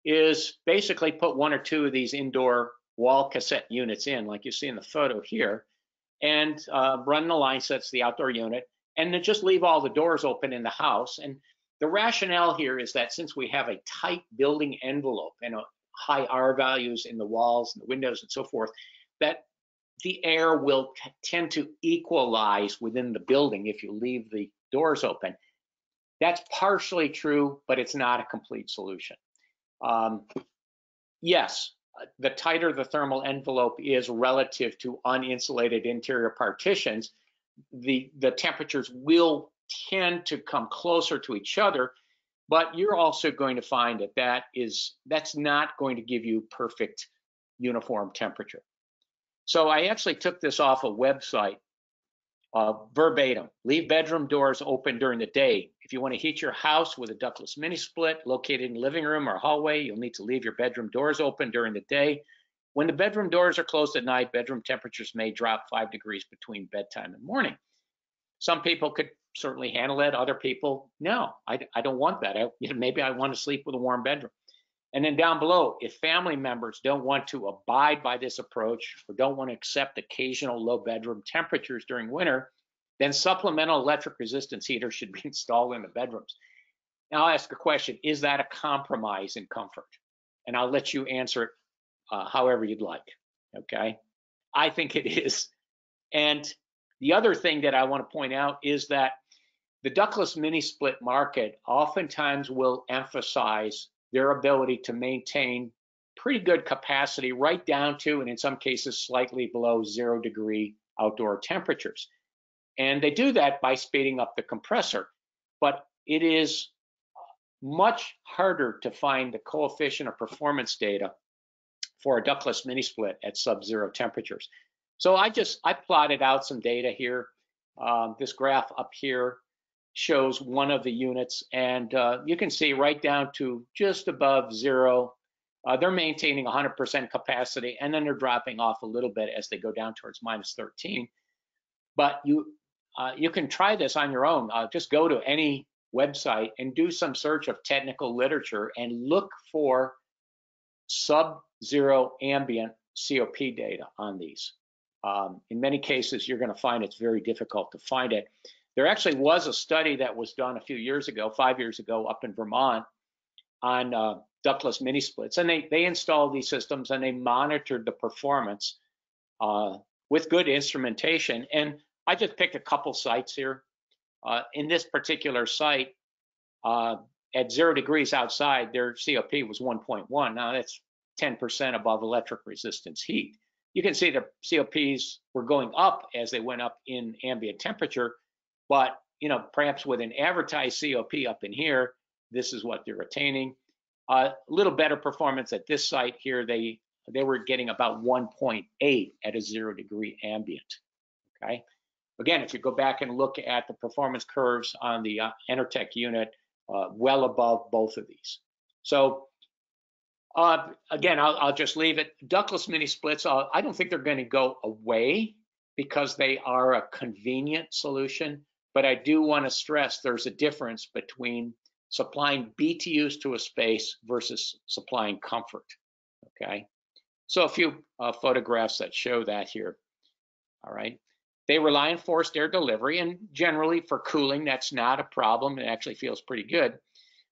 is basically put one or two of these indoor wall cassette units in, like you see in the photo here, and uh, run the line sets, the outdoor unit, and then just leave all the doors open in the house. And the rationale here is that since we have a tight building envelope and a high R values in the walls and the windows and so forth, that the air will tend to equalize within the building if you leave the doors open. That's partially true, but it's not a complete solution. Um, yes, the tighter the thermal envelope is relative to uninsulated interior partitions, the, the temperatures will tend to come closer to each other, but you're also going to find that that is, that's not going to give you perfect uniform temperature. So I actually took this off a website uh, verbatim. Leave bedroom doors open during the day. If you want to heat your house with a ductless mini split located in living room or hallway, you'll need to leave your bedroom doors open during the day. When the bedroom doors are closed at night, bedroom temperatures may drop five degrees between bedtime and morning. Some people could certainly handle it. Other people, no, I, I don't want that. I, you know, maybe I want to sleep with a warm bedroom. And then down below, if family members don't want to abide by this approach or don't want to accept occasional low bedroom temperatures during winter, then supplemental electric resistance heaters should be installed in the bedrooms. Now I'll ask a question, is that a compromise in comfort? And I'll let you answer it uh, however you'd like, okay? I think it is. And the other thing that I want to point out is that the ductless mini split market oftentimes will emphasize their ability to maintain pretty good capacity right down to, and in some cases, slightly below zero degree outdoor temperatures. And they do that by speeding up the compressor. But it is much harder to find the coefficient of performance data for a ductless mini split at sub-zero temperatures. So I just, I plotted out some data here. Um, this graph up here shows one of the units and uh, you can see right down to just above zero. Uh, they're maintaining 100% capacity and then they're dropping off a little bit as they go down towards minus 13. But you, uh, you can try this on your own. Uh, just go to any website and do some search of technical literature and look for sub-zero ambient COP data on these. Um, in many cases, you're going to find it's very difficult to find it. There actually was a study that was done a few years ago, five years ago, up in Vermont on uh, ductless mini splits, and they they installed these systems and they monitored the performance uh, with good instrumentation. And I just picked a couple sites here. Uh, in this particular site, uh, at zero degrees outside, their COP was 1.1. Now that's 10% above electric resistance heat. You can see the COPs were going up as they went up in ambient temperature, but you know, perhaps with an advertised COP up in here, this is what they're attaining. A uh, little better performance at this site here. They they were getting about 1.8 at a zero degree ambient. Okay. Again, if you go back and look at the performance curves on the uh, Enertech unit, uh, well above both of these. So uh, again, I'll, I'll, just leave it. Ductless mini splits, uh, I don't think they're going to go away because they are a convenient solution. But I do want to stress there's a difference between supplying BTUs to a space versus supplying comfort, okay? So a few uh, photographs that show that here, all right? They rely on forced air delivery and generally for cooling, that's not a problem. It actually feels pretty good.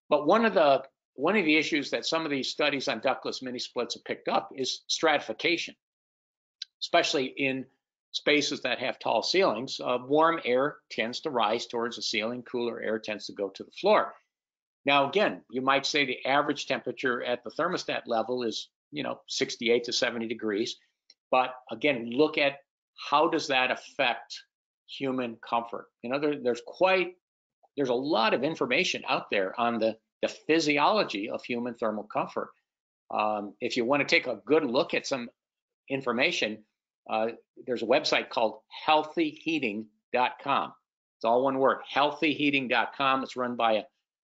But one of the one of the issues that some of these studies on ductless mini splits have picked up is stratification, especially in spaces that have tall ceilings, uh, warm air tends to rise towards the ceiling, cooler air tends to go to the floor. Now, again, you might say the average temperature at the thermostat level is you know, 68 to 70 degrees. But again, look at how does that affect human comfort? You know, there, there's quite, there's a lot of information out there on the, the physiology of human thermal comfort. Um, if you want to take a good look at some information, uh, there's a website called healthyheating.com. It's all one word, healthyheating.com. It's run by a,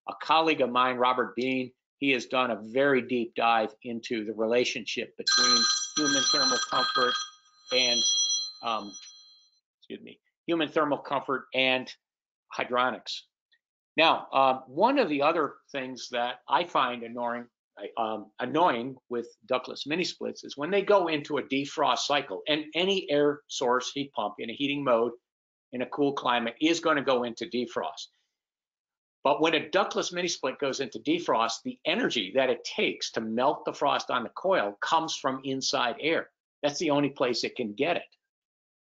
a colleague of mine, Robert Bean. He has done a very deep dive into the relationship between human thermal comfort and, um, excuse me, human thermal comfort and hydronics. Now, um, one of the other things that I find annoying, um, annoying with ductless mini splits is when they go into a defrost cycle and any air source heat pump in a heating mode in a cool climate is going to go into defrost. But when a ductless mini split goes into defrost, the energy that it takes to melt the frost on the coil comes from inside air. That's the only place it can get it.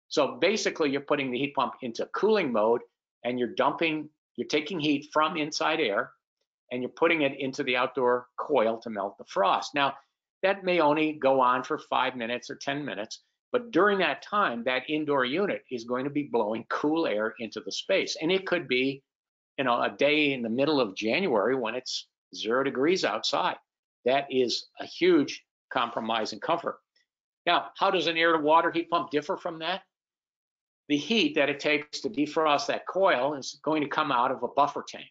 So basically, you're putting the heat pump into cooling mode and you're dumping, you're taking heat from inside air and you're putting it into the outdoor coil to melt the frost. Now, that may only go on for five minutes or 10 minutes, but during that time, that indoor unit is going to be blowing cool air into the space. And it could be, you know, a day in the middle of January when it's zero degrees outside. That is a huge compromise in comfort. Now, how does an air to water heat pump differ from that? The heat that it takes to defrost that coil is going to come out of a buffer tank.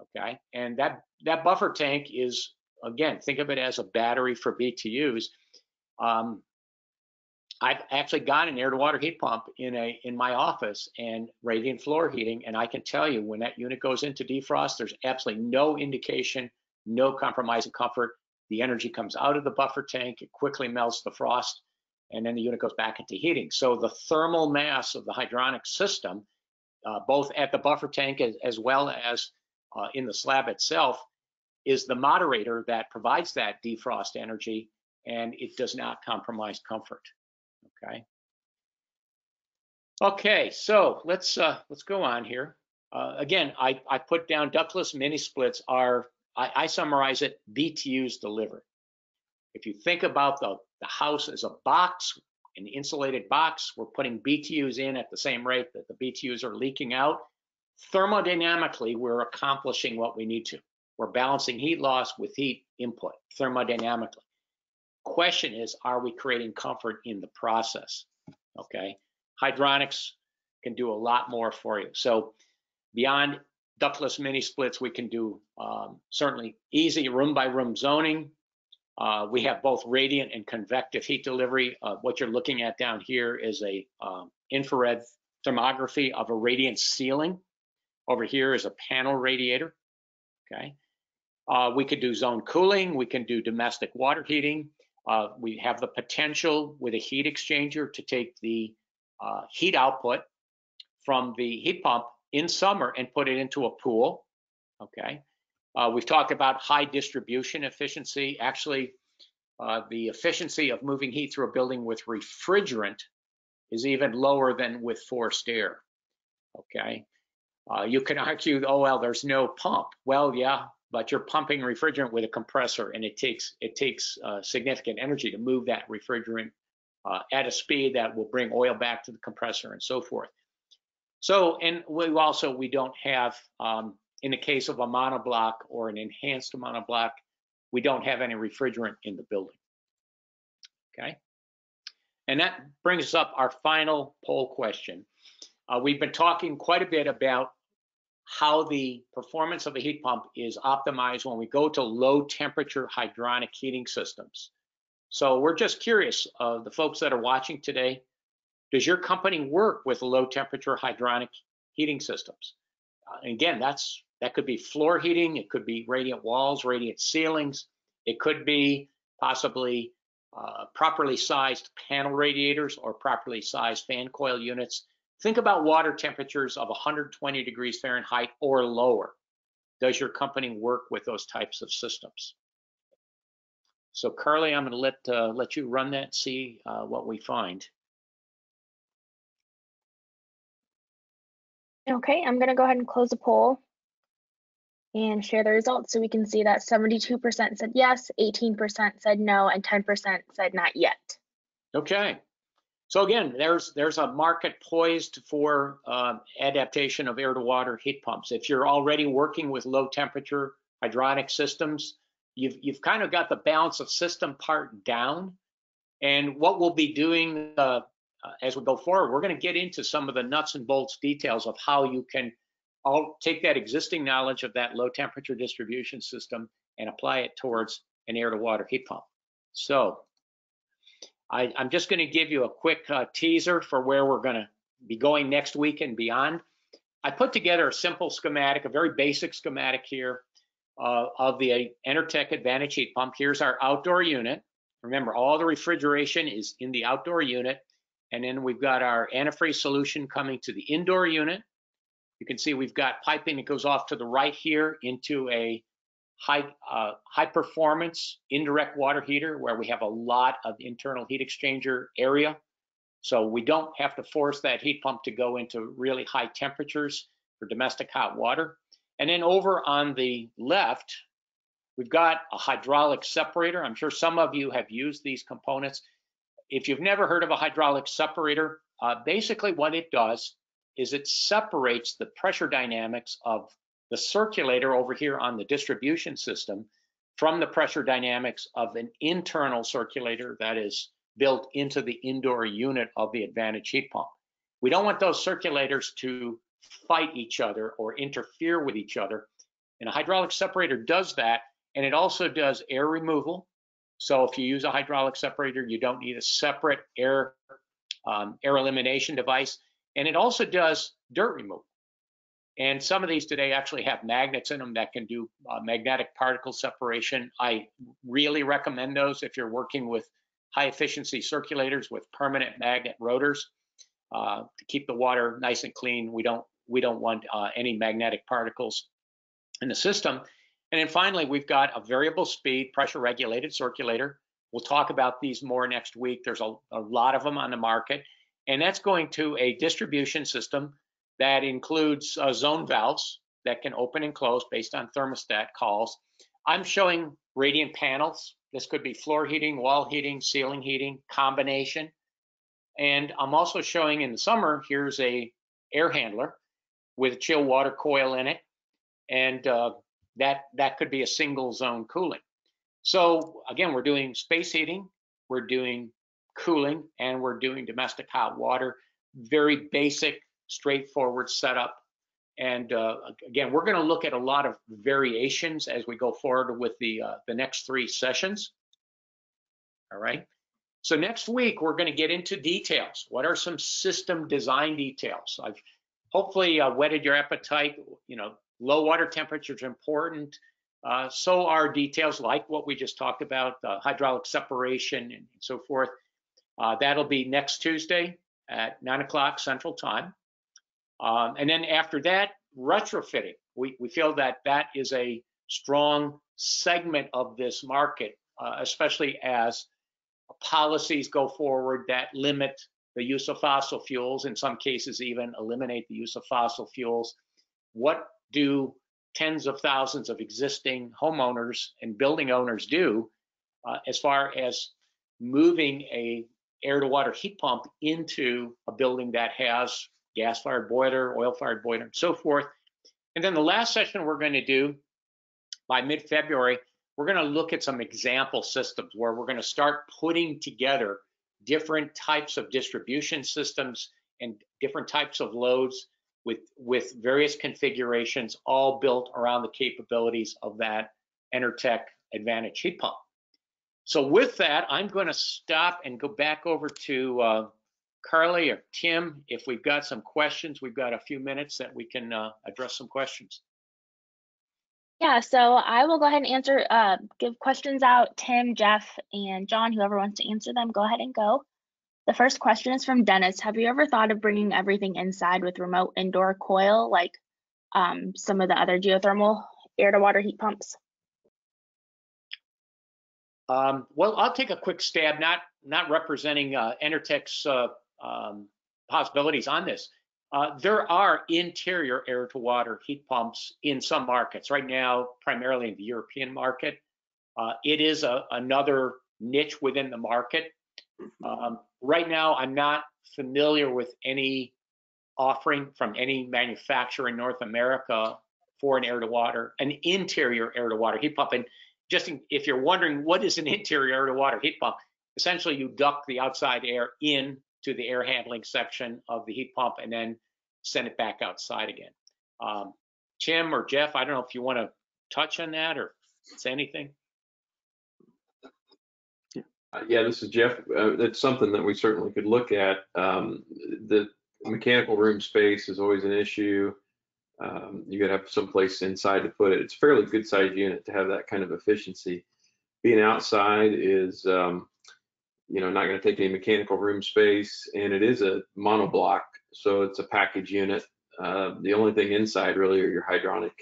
Okay, and that that buffer tank is again think of it as a battery for BTUs. Um, I've actually got an air to water heat pump in a in my office and radiant floor heating, and I can tell you when that unit goes into defrost, there's absolutely no indication, no compromise in comfort. The energy comes out of the buffer tank, it quickly melts the frost, and then the unit goes back into heating. So the thermal mass of the hydronic system, uh, both at the buffer tank as, as well as uh, in the slab itself, is the moderator that provides that defrost energy, and it does not compromise comfort. Okay. Okay, so let's uh, let's go on here. Uh, again, I, I put down ductless mini splits are I, I summarize it BTUs delivered. If you think about the, the house as a box, an insulated box, we're putting BTUs in at the same rate that the BTUs are leaking out. Thermodynamically, we're accomplishing what we need to. We're balancing heat loss with heat input thermodynamically. Question is, are we creating comfort in the process? Okay, hydronics can do a lot more for you. So beyond ductless mini splits, we can do um, certainly easy room by room zoning. Uh, we have both radiant and convective heat delivery. Uh, what you're looking at down here is a um, infrared thermography of a radiant ceiling. Over here is a panel radiator, okay? Uh, we could do zone cooling, we can do domestic water heating. Uh, we have the potential with a heat exchanger to take the uh, heat output from the heat pump in summer and put it into a pool, okay? Uh, we've talked about high distribution efficiency. Actually, uh, the efficiency of moving heat through a building with refrigerant is even lower than with forced air, okay? Uh, you can argue, oh, well, there's no pump. Well, yeah, but you're pumping refrigerant with a compressor and it takes it takes uh, significant energy to move that refrigerant uh, at a speed that will bring oil back to the compressor and so forth. So, and we also, we don't have, um, in the case of a monobloc or an enhanced monobloc, we don't have any refrigerant in the building, okay? And that brings up our final poll question. Uh, we've been talking quite a bit about how the performance of a heat pump is optimized when we go to low temperature hydronic heating systems. So we're just curious, uh, the folks that are watching today, does your company work with low temperature hydronic heating systems? Uh, again, that's that could be floor heating, it could be radiant walls, radiant ceilings, it could be possibly uh, properly sized panel radiators or properly sized fan coil units. Think about water temperatures of 120 degrees Fahrenheit or lower. Does your company work with those types of systems? So Carly, I'm going to let uh, let you run that, see uh, what we find. Okay, I'm going to go ahead and close the poll. and share the results so we can see that 72% said yes, 18% said no, and 10% said not yet. Okay. So again, there's there's a market poised for uh, adaptation of air to water heat pumps. If you're already working with low temperature hydronic systems, you've you've kind of got the balance of system part down. And what we'll be doing uh, as we go forward, we're going to get into some of the nuts and bolts details of how you can all take that existing knowledge of that low temperature distribution system and apply it towards an air to water heat pump. So I, am just going to give you a quick uh, teaser for where we're going to be going next week and beyond. I put together a simple schematic, a very basic schematic here uh, of the Enertech Advantage heat pump. Here's our outdoor unit. Remember, all the refrigeration is in the outdoor unit. And then we've got our antifreeze solution coming to the indoor unit. You can see we've got piping that goes off to the right here into a high, uh, high performance indirect water heater where we have a lot of internal heat exchanger area. So we don't have to force that heat pump to go into really high temperatures for domestic hot water. And then over on the left, we've got a hydraulic separator. I'm sure some of you have used these components. If you've never heard of a hydraulic separator, uh, basically what it does is it separates the pressure dynamics of the circulator over here on the distribution system from the pressure dynamics of an internal circulator that is built into the indoor unit of the Advantage heat pump. We don't want those circulators to fight each other or interfere with each other. And a hydraulic separator does that, and it also does air removal. So if you use a hydraulic separator, you don't need a separate air um, air elimination device. And it also does dirt removal. And some of these today actually have magnets in them that can do uh, magnetic particle separation. I really recommend those if you're working with high efficiency circulators with permanent magnet rotors uh, to keep the water nice and clean. We don't we don't want uh, any magnetic particles in the system. And then finally, we've got a variable speed pressure regulated circulator. We'll talk about these more next week. There's a, a lot of them on the market. And that's going to a distribution system that includes uh, zone valves that can open and close based on thermostat calls. I'm showing radiant panels. This could be floor heating, wall heating, ceiling heating, combination. And I'm also showing in the summer, here's a air handler with a chill water coil in it. And uh, that, that could be a single zone cooling. So again, we're doing space heating, we're doing cooling, and we're doing domestic hot water. Very basic, straightforward setup. And uh, again, we're going to look at a lot of variations as we go forward with the uh, the next three sessions. All right. So next week we're going to get into details. What are some system design details? I've hopefully uh, whetted your appetite. You know, low water temperature is important. Uh, so are details like what we just talked about, the hydraulic separation and so forth. Uh, that'll be next Tuesday at 9 o'clock Central Time. Um, and then after that, retrofitting. We, we feel that that is a strong segment of this market, uh, especially as policies go forward that limit the use of fossil fuels, in some cases even eliminate the use of fossil fuels. What do tens of thousands of existing homeowners and building owners do uh, as far as moving a air to water heat pump into a building that has gas fired boiler, oil fired boiler, and so forth. And then the last session we're going to do by mid February, we're going to look at some example systems where we're going to start putting together different types of distribution systems and different types of loads with, with various configurations, all built around the capabilities of that Enertech Advantage heat pump. So with that, I'm going to stop and go back over to uh, Carly or Tim. If we've got some questions, we've got a few minutes that we can uh, address some questions. Yeah, so I will go ahead and answer, uh, give questions out. Tim, Jeff, and John, whoever wants to answer them, go ahead and go. The first question is from Dennis. Have you ever thought of bringing everything inside with remote indoor coil like um, some of the other geothermal air to water heat pumps? Um, well, I'll take a quick stab, not not representing uh, Enertech's uh, um, possibilities on this. Uh, there are interior air to water heat pumps in some markets. Right now, primarily in the European market. Uh, it is a, another niche within the market. Um, right now, I'm not familiar with any offering from any manufacturer in North America for an air to water, an interior air to water heat pump. And just in, if you're wondering what is an interior air to water heat pump, essentially you duct the outside air in to the air handling section of the heat pump and then send it back outside again. Um, Tim or Jeff, I don't know if you want to touch on that or say anything. Uh, Yeah, this is Jeff. Uh, It's something that we certainly could look at. Um, The mechanical room space is always an issue. Um, You gotta have some place inside to put it. It's a fairly good sized unit to have that kind of efficiency. Being outside is, um, you know, not gonna take any mechanical room space and it is a monobloc, so it's a package unit. Uh, The only thing inside really are your hydronic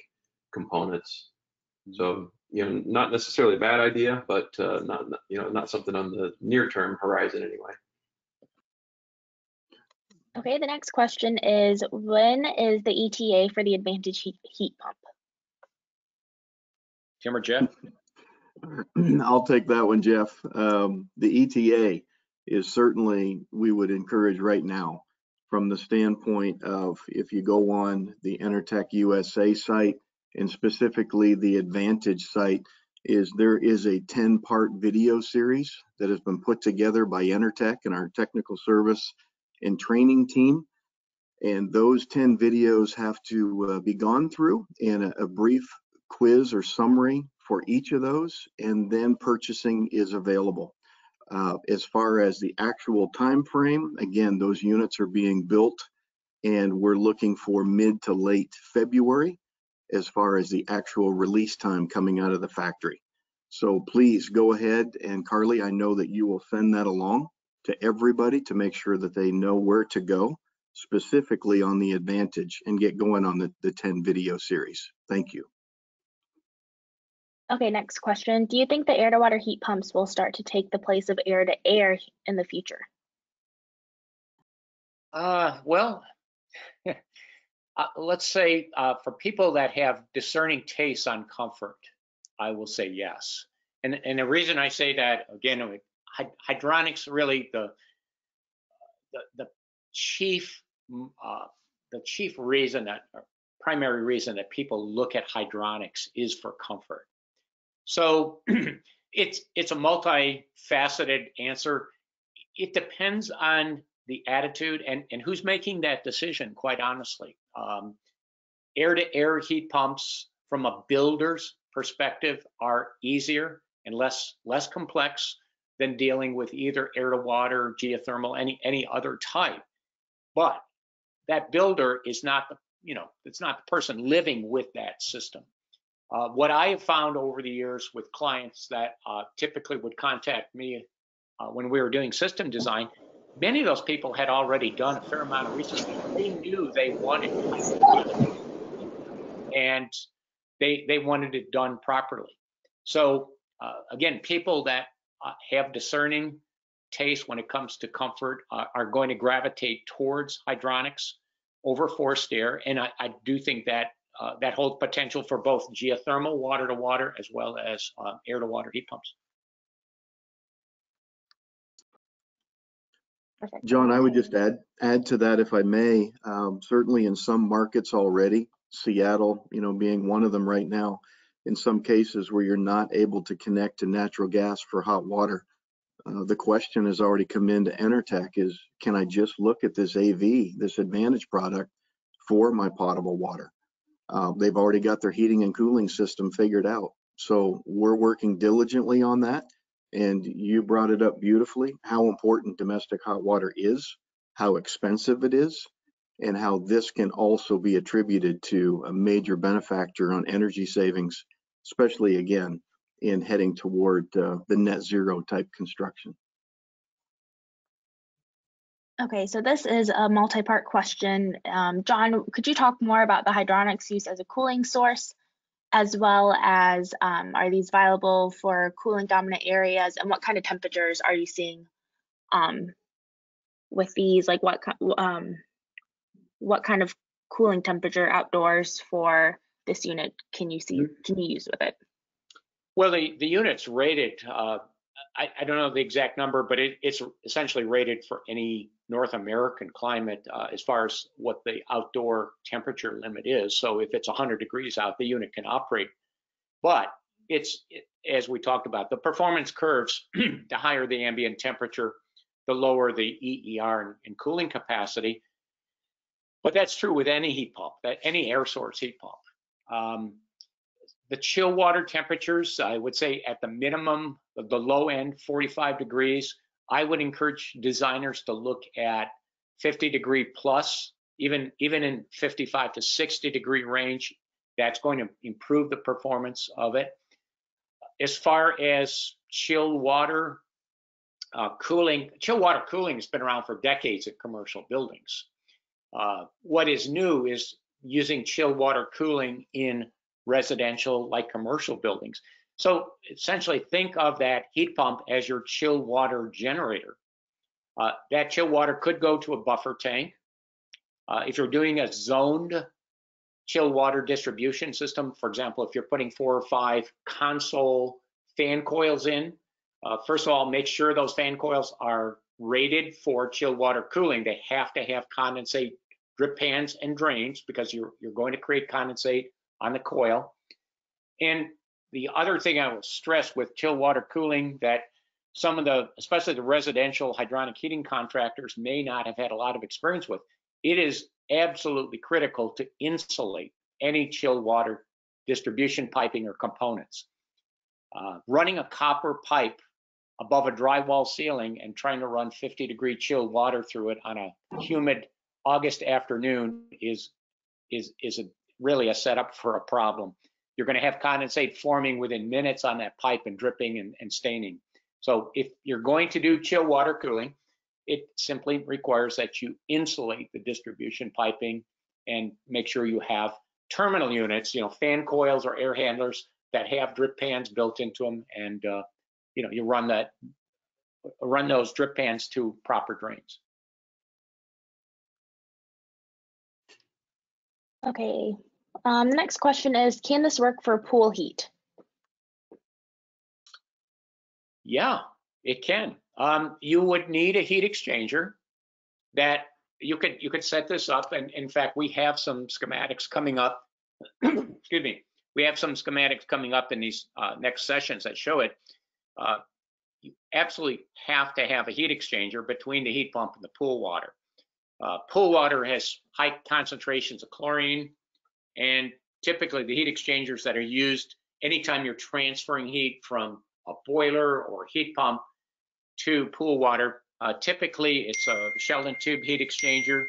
components. So, you know, not necessarily a bad idea, but uh, not, not- you know, not something on the near term horizon anyway. Okay, the next question is when is the ETA for the Advantage heat, heat pump? Tim or Jeff? I'll take that one, Jeff. Um, the ETA is certainly, we would encourage right now from the standpoint of if you go on the Enertech USA site and specifically the Advantage site, is there is a 10-part video series that has been put together by Enertech and our technical service and training team. And those 10 videos have to uh, be gone through in a, a brief quiz or summary for each of those, and then purchasing is available. Uh, as far as the actual time frame, again, those units are being built, and we're looking for mid to late February as far as the actual release time coming out of the factory. So please go ahead and Carly, I know that you will send that along to everybody to make sure that they know where to go specifically on the advantage and get going on the, the 10 video series. Thank you. Okay, next question. Do you think the air to water heat pumps will start to take the place of air to air in the future? Uh, well, uh, let's say uh, for people that have discerning tastes on comfort, I will say yes. And and the reason I say that again, hydronics really the the, the chief mm, uh, the chief reason that primary reason that people look at hydronics is for comfort. So it's it's a multifaceted answer. It depends on the attitude and, and who's making that decision, quite honestly. Um, air to air heat pumps from a builder's perspective are easier and less less complex than dealing with either air to water, geothermal, any any other type. But that builder is not the you know it's not the person living with that system. Uh, what I have found over the years with clients that uh, typically would contact me uh, when we were doing system design, many of those people had already done a fair amount of research. They knew they wanted it, and they they wanted it done properly. So uh, again, people that uh, have discerning taste when it comes to comfort uh, are going to gravitate towards hydronics over forced air, and I, I do think that uh, that holds potential for both geothermal, water to water, as well as uh, air to water heat pumps. Perfect. John, I would just add, add to that if I may, um, certainly in some markets already, Seattle, you know, being one of them right now, in some cases where you're not able to connect to natural gas for hot water, uh, the question has already come into Enertech is, can I just look at this AV, this Advantage product for my potable water? Uh, they've already got their heating and cooling system figured out. So we're working diligently on that. And you brought it up beautifully, how important domestic hot water is, how expensive it is, and how this can also be attributed to a major benefactor on energy savings, especially again, in heading toward uh, the net zero type construction. Okay, so this is a multi-part question. Um, John, could you talk more about the hydronics use as a cooling source, as well as um, are these viable for cooling dominant areas, and what kind of temperatures are you seeing um, with these? Like what, um, what kind of cooling temperature outdoors for this unit can you see can you use with it? Well, the, the unit's rated, uh, I, I don't know the exact number, but it, it's essentially rated for any North American climate uh, as far as what the outdoor temperature limit is. So if it's 100 degrees out, the unit can operate. But it's, it, as we talked about, the performance curves, the higher the ambient temperature, the lower the EER and, and cooling capacity. But that's true with any heat pump, that any air source heat pump. Um, the chill water temperatures, I would say at the minimum, the low end, 45 degrees. I would encourage designers to look at 50 degree plus, even, even in 55 to 60 degree range. That's going to improve the performance of it. As far as chill water uh, cooling, chill water cooling has been around for decades at commercial buildings. Uh, what is new is using chill water cooling in residential like commercial buildings. So essentially think of that heat pump as your chill water generator. Uh, that chill water could go to a buffer tank. Uh, if you're doing a zoned chill water distribution system, for example, if you're putting four or five console fan coils in, uh, first of all, make sure those fan coils are rated for chill water cooling. They have to have condensate drip pans and drains because you're, you're going to create condensate on the coil. And the other thing I will stress with chill water cooling that some of the, especially the residential hydronic heating contractors may not have had a lot of experience with, it is absolutely critical to insulate any chill water distribution piping or components. Uh, running a copper pipe above a drywall ceiling and trying to run 50 degree chill water through it on a humid August afternoon is is is a, really a setup for a problem. You're going to have condensate forming within minutes on that pipe and dripping and, and staining. So if you're going to do chill water cooling, it simply requires that you insulate the distribution piping and make sure you have terminal units, you know, fan coils or air handlers that have drip pans built into them, and uh, you know, you run that, run those drip pans to proper drains. Okay. Um, the next question is, can this work for pool heat? Yeah, it can. Um, you would need a heat exchanger that you could you could set this up. And in fact, we have some schematics coming up. Excuse me. We have some schematics coming up in these uh, next sessions that show it. Uh, you absolutely have to have a heat exchanger between the heat pump and the pool water. Uh, pool water has high concentrations of chlorine, and typically the heat exchangers that are used anytime you're transferring heat from a boiler or heat pump to pool water, uh, typically it's a shell and tube heat exchanger,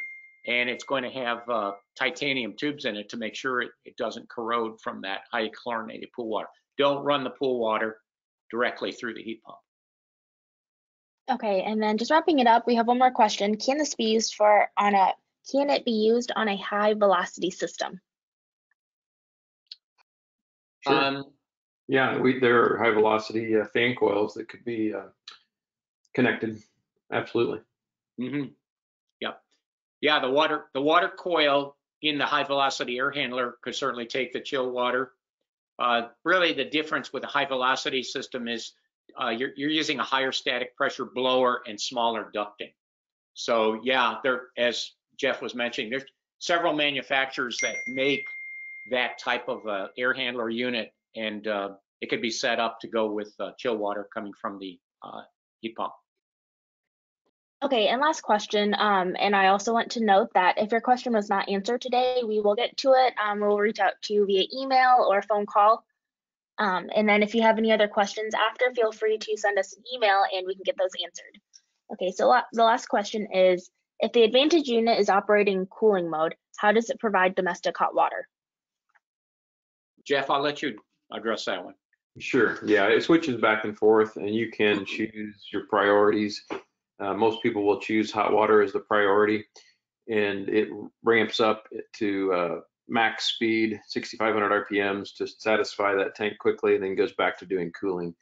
and it's going to have uh, titanium tubes in it to make sure it, it doesn't corrode from that high chlorinated pool water. Don't run the pool water directly through the heat pump. Okay, and then just wrapping it up, we have one more question. Can this be used for on a can it be used on a high velocity system? Sure. Um, Yeah, we, there are high velocity uh, fan coils that could be uh, connected. Absolutely. hmm Yep. Yeah, the water the water coil in the high velocity air handler could certainly take the chill water. Uh, really, the difference with a high velocity system is uh, you're, you're using a higher static pressure blower and smaller ducting. So yeah, there, as Jeff was mentioning, there's several manufacturers that make that type of uh, air handler unit, and uh, it could be set up to go with uh, chill water coming from the uh, heat pump. Okay, and last question, um, and I also want to note that if your question was not answered today, we will get to it. Um, we'll reach out to you via email or phone call. Um, and then if you have any other questions after, feel free to send us an email and we can get those answered. Okay, so la the last question is, if the Advantage unit is operating in cooling mode, how does it provide domestic hot water? Jeff, I'll let you address that one. Sure. Yeah, it switches back and forth, and you can choose your priorities. Uh, most people will choose hot water as the priority, and it ramps up to uh, max speed, 6,500 RPMs to satisfy that tank quickly, and then goes back to doing cooling.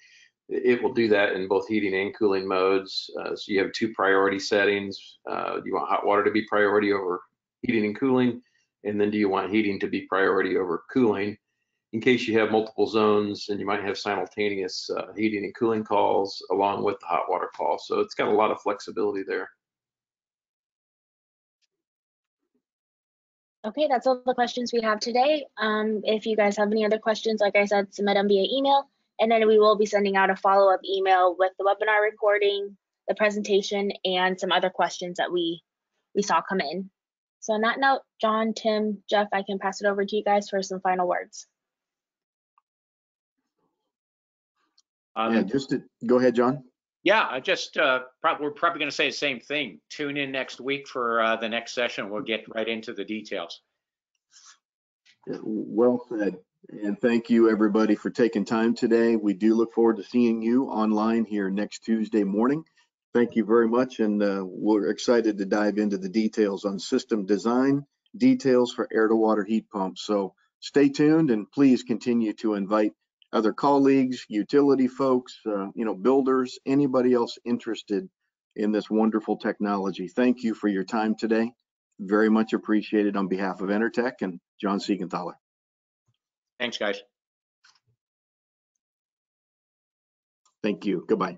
It will do that in both heating and cooling modes. Uh, so you have two priority settings. Uh, you want hot water to be priority over heating and cooling? And then do you want heating to be priority over cooling? In case you have multiple zones and you might have simultaneous uh, heating and cooling calls along with the hot water call. So it's got a lot of flexibility there. Okay, that's all the questions we have today. Um, if you guys have any other questions, like I said, submit them via email. And then we will be sending out a follow-up email with the webinar recording, the presentation, and some other questions that we, we saw come in. So on that note, John, Tim, Jeff, I can pass it over to you guys for some final words. Um, Yeah, just to, go ahead, John. Yeah, I just, uh, prob- we're probably going to say the same thing. Tune in next week for uh, the next session. We'll get right into the details. Well said. And thank you, everybody, for taking time today. We do look forward to seeing you online here next Tuesday morning. Thank you very much, and uh, we're excited to dive into the details on system design, details for air-to-water heat pumps. So stay tuned and please continue to invite other colleagues, utility folks, uh, you know, builders, anybody else interested in this wonderful technology. Thank you for your time today. Very much appreciated on behalf of Enertech and John Siegenthaler. Thanks, guys. Thank you. Goodbye.